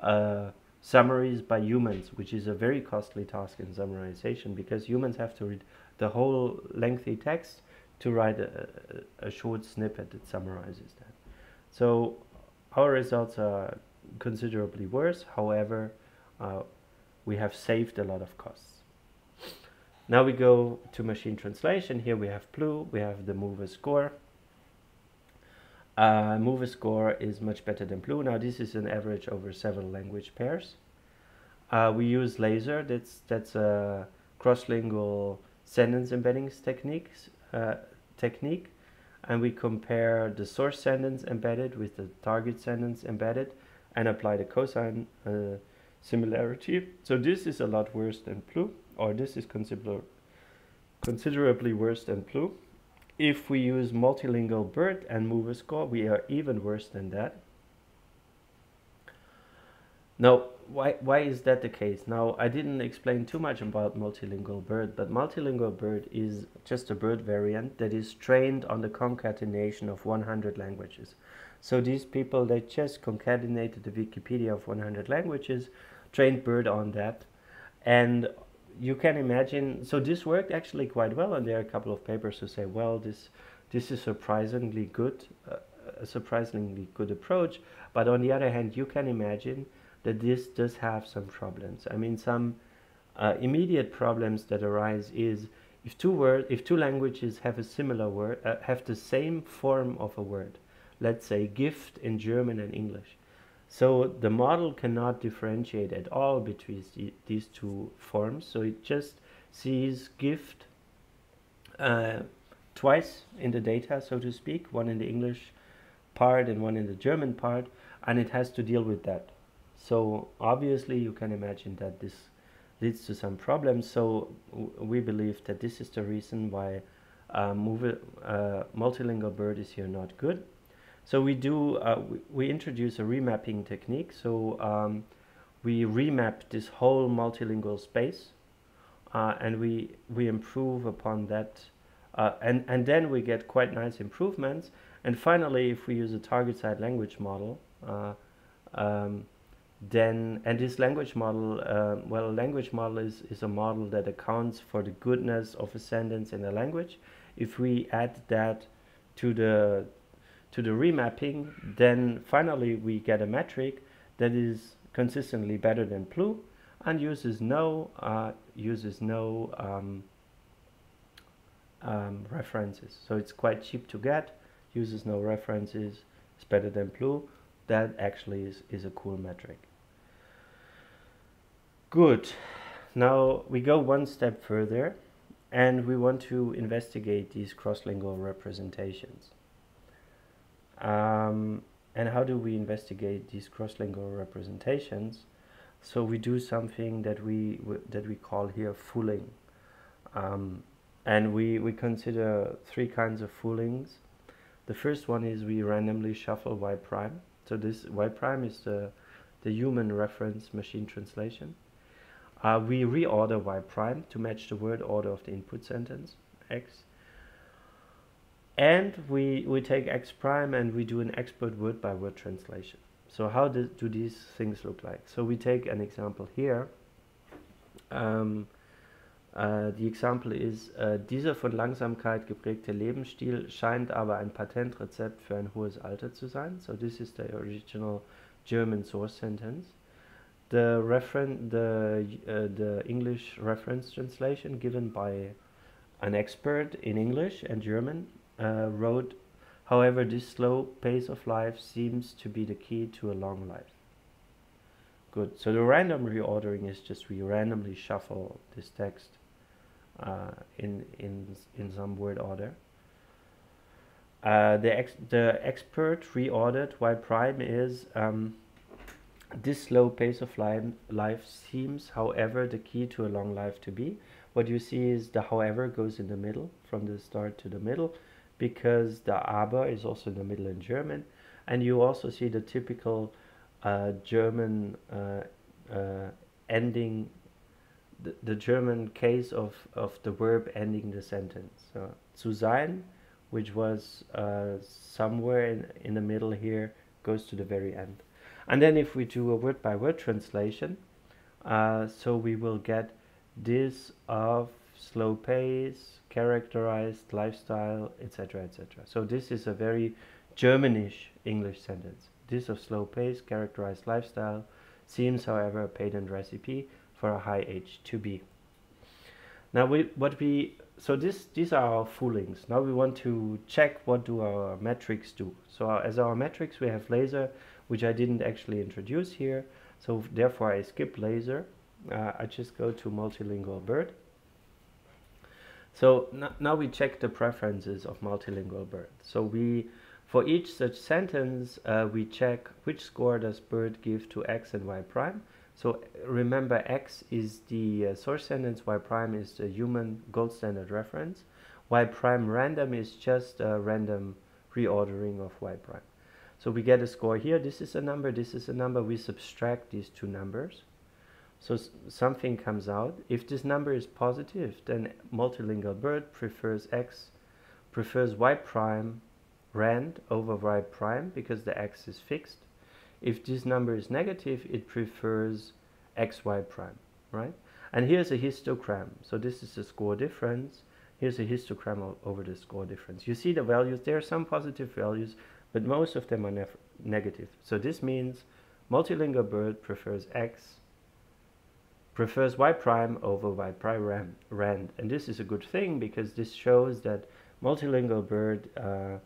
uh, summaries by humans which is a very costly task in summarization because humans have to read the whole lengthy text to write a, a, short snippet that summarizes that. So our results are considerably worse. However, uh, we have saved a lot of costs. Now we go to machine translation. Here we have BLEU, we have the mover score. Uh, mover score is much better than BLEU. Now this is an average over several language pairs. Uh, we use laser, that's, that's a cross-lingual sentence embeddings techniques uh, technique and we compare the source sentence embedded with the target sentence embedded and apply the cosine uh, similarity. So this is a lot worse than BLEU or this is consider considerably worse than BLEU. If we use multilingual BERT and mover score, we are even worse than that. Now, why, why is that the case? Now, I didn't explain too much about multilingual BERT, but multilingual BERT is just a BERT variant that is trained on the concatenation of 100 languages. So these people, they just concatenated the Wikipedia of 100 languages, trained BERT on that, and you can imagine, so this worked actually quite well, and there are a couple of papers who say, well, this, this is surprisingly good, uh, a surprisingly good approach, but on the other hand, you can imagine that this does have some problems. I mean, some uh, immediate problems that arise is if two word, if two languages have a similar word, uh, have the same form of a word, let's say gift in German and English. So the model cannot differentiate at all between the, these two forms. So it just sees gift uh, twice in the data, so to speak, one in the English part and one in the German part, and it has to deal with that. So obviously you can imagine that this leads to some problems. So we believe that this is the reason why uh, uh, multilingual BERT is here not good. So we do, uh, we, we, introduce a remapping technique. So um, we remap this whole multilingual space uh, and we, we improve upon that. Uh, and, and then we get quite nice improvements. And finally, if we use a target side language model, uh, um, then and this language model uh, well language model is, is a model that accounts for the goodness of a sentence in a language. If we add that to the to the remapping then finally we get a metric that is consistently better than BLEU and uses no uh, uses no um, um, references. So it's quite cheap to get uses no references it's better than BLEU that actually is, is a cool metric Good. Now we go one step further and we want to investigate these cross-lingual representations. Um, and how do we investigate these cross-lingual representations? So we do something that we that we call here fooling. Um, and we, we consider three kinds of foolings. The first one is we randomly shuffle y prime. So this y prime is the, the human reference machine translation. Uh, we reorder y prime to match the word order of the input sentence, x. And we, we take x prime and we do an expert word by word translation. So how do, do these things look like? So we take an example here. Um, uh, the example is, uh, dieser von Langsamkeit geprägte Lebensstil scheint aber ein Patentrezept für ein hohes Alter zu sein. So this is the original German source sentence the reference the uh, the English reference translation given by an expert in English and German uh, wrote however this slow pace of life seems to be the key to a long life. Good. So the random reordering is just we randomly shuffle this text uh, in in in some word order. Uh, the ex the expert reordered y prime is um, this slow pace of life seems, however, the key to a long life to be. What you see is the however goes in the middle, from the start to the middle, because the aber is also in the middle in German. And you also see the typical uh, German uh, uh, ending, the, the German case of, of the verb ending the sentence. So, zu sein, which was uh, somewhere in, in the middle here, goes to the very end. And then if we do a word by word translation, uh, so we will get this of slow pace, characterized lifestyle, etc. etc. So this is a very Germanish English sentence. This of slow pace, characterized lifestyle seems, however, a patent recipe for a high age to be. Now we what we so this these are our foolings. Now we want to check what do our metrics do. So as our metrics we have laser which I didn't actually introduce here. So therefore I skip laser. Uh, I just go to multilingual BERT. So now we check the preferences of multilingual BERT. So we, for each such sentence, uh, we check which score does BERT give to x and y prime. So remember x is the uh, source sentence, y prime is the human gold standard reference. y prime random is just a random reordering of y prime. So we get a score here. This is a number, this is a number. We subtract these two numbers. So something comes out. If this number is positive, then multilingual BERT prefers x, prefers y prime rand over y prime because the x is fixed. If this number is negative, it prefers xy prime, right? And here's a histogram. So this is the score difference. Here's a histogram over the score difference. You see the values. There are some positive values, but most of them are negative. So this means multilingual BERT prefers x, prefers y prime over y prime rand. And this is a good thing because this shows that multilingual BERT uh,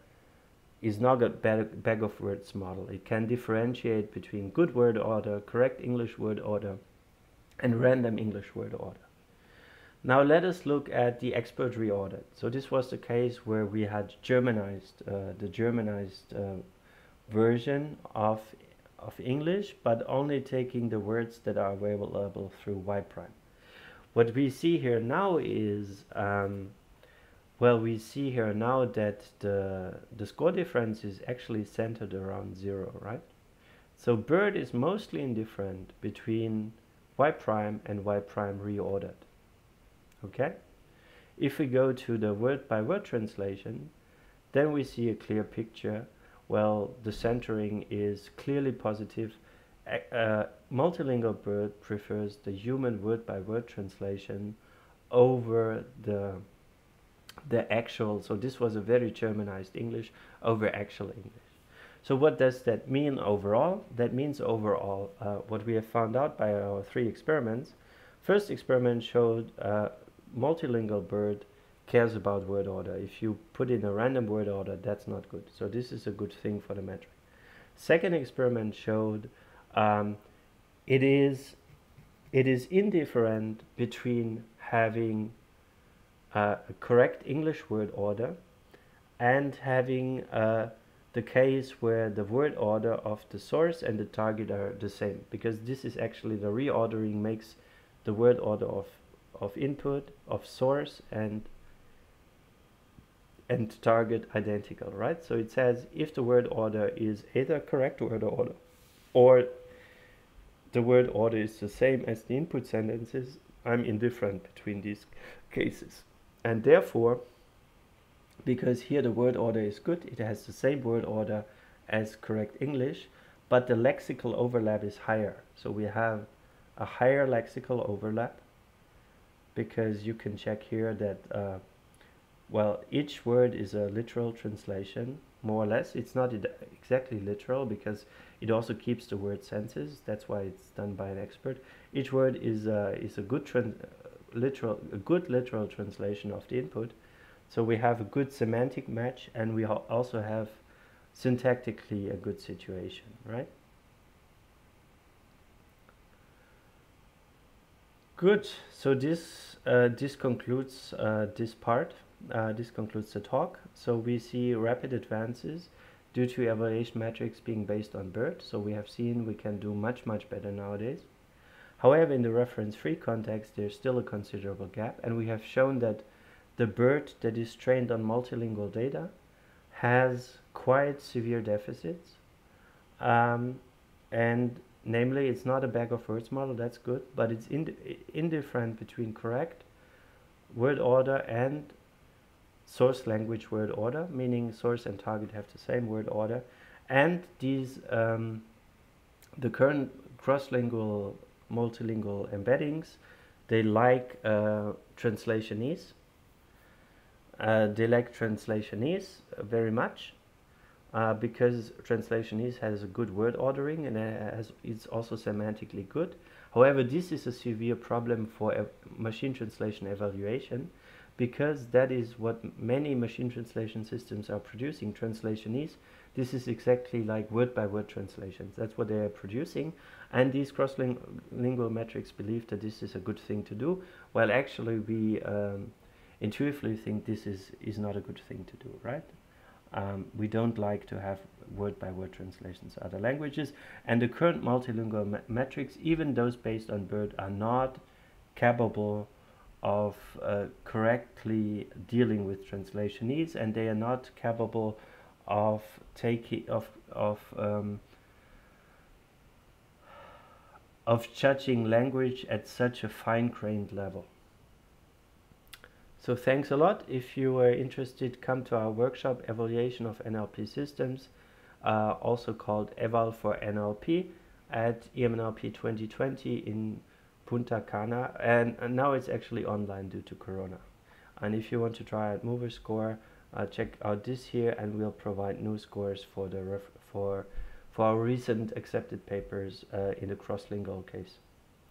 is not a bag of words model. It can differentiate between good word order, correct English word order, and random English word order. Now let us look at the expert reordered. So this was the case where we had Germanized, uh, the Germanized uh, version of of English, but only taking the words that are available through Y prime. What we see here now is, um, well, we see here now that the, the score difference is actually centered around zero, right? So BERT is mostly indifferent between Y prime and Y prime reordered, okay? If we go to the word by word translation, then we see a clear picture. Well, the centering is clearly positive. Uh, multilingual BERT prefers the human word by word translation over the the actual, so this was a very Germanized English over actual English. So what does that mean overall? That means overall uh, what we have found out by our three experiments. First experiment showed uh, multilingual BERT cares about word order. If you put in a random word order, that's not good. So this is a good thing for the metric. Second experiment showed um, it is it is indifferent between having uh, a correct English word order and having uh, the case where the word order of the source and the target are the same because this is actually the reordering makes the word order of of input of source and and target identical, right? So it says if the word order is either correct word order or the word order is the same as the input sentences, I'm indifferent between these cases. And therefore, because here the word order is good, it has the same word order as correct English, but the lexical overlap is higher. So we have a higher lexical overlap because you can check here that uh, well, each word is a literal translation, more or less. It's not exactly literal because it also keeps the word senses. That's why it's done by an expert. Each word is a, is a good uh, literal, a good literal translation of the input. So we have a good semantic match, and we also have syntactically a good situation, right? Good. So this uh, this concludes uh, this part uh, this concludes the talk. So we see rapid advances due to evaluation metrics being based on BERT. So we have seen we can do much, much better nowadays. However, in the reference-free context, there's still a considerable gap, and we have shown that the BERT that is trained on multilingual data has quite severe deficits. Um, and namely, it's not a bag of words model, that's good, but it's ind indifferent between correct word order and source language word order, meaning source and target have the same word order, and these um, the current cross-lingual multilingual embeddings they like uh, translationese uh, they like translationese very much uh, because translationese has a good word ordering and has, it's also semantically good. However this is a severe problem for machine translation evaluation because that is what many machine translation systems are producing. Translationese this is exactly like word by word translations that's what they are producing. And these cross-lingual metrics believe that this is a good thing to do while actually we um, intuitively think this is is not a good thing to do right um, we don't like to have word by word translations to other languages and the current multilingual metrics even those based on BERT are not capable of uh, correctly dealing with translationese and they are not capable of taking of of um, of judging language at such a fine-grained level. So thanks a lot. If you are interested, come to our workshop, Evaluation of NLP Systems, uh, also called Eval for NLP at EMNLP 2020 in Punta Cana, and, and, now it's actually online due to Corona. And if you want to try out MoverScore, uh, check out this here, and we'll provide new scores for the for for our recent accepted papers uh, in the cross-lingual case.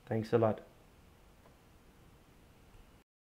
Thanks a lot.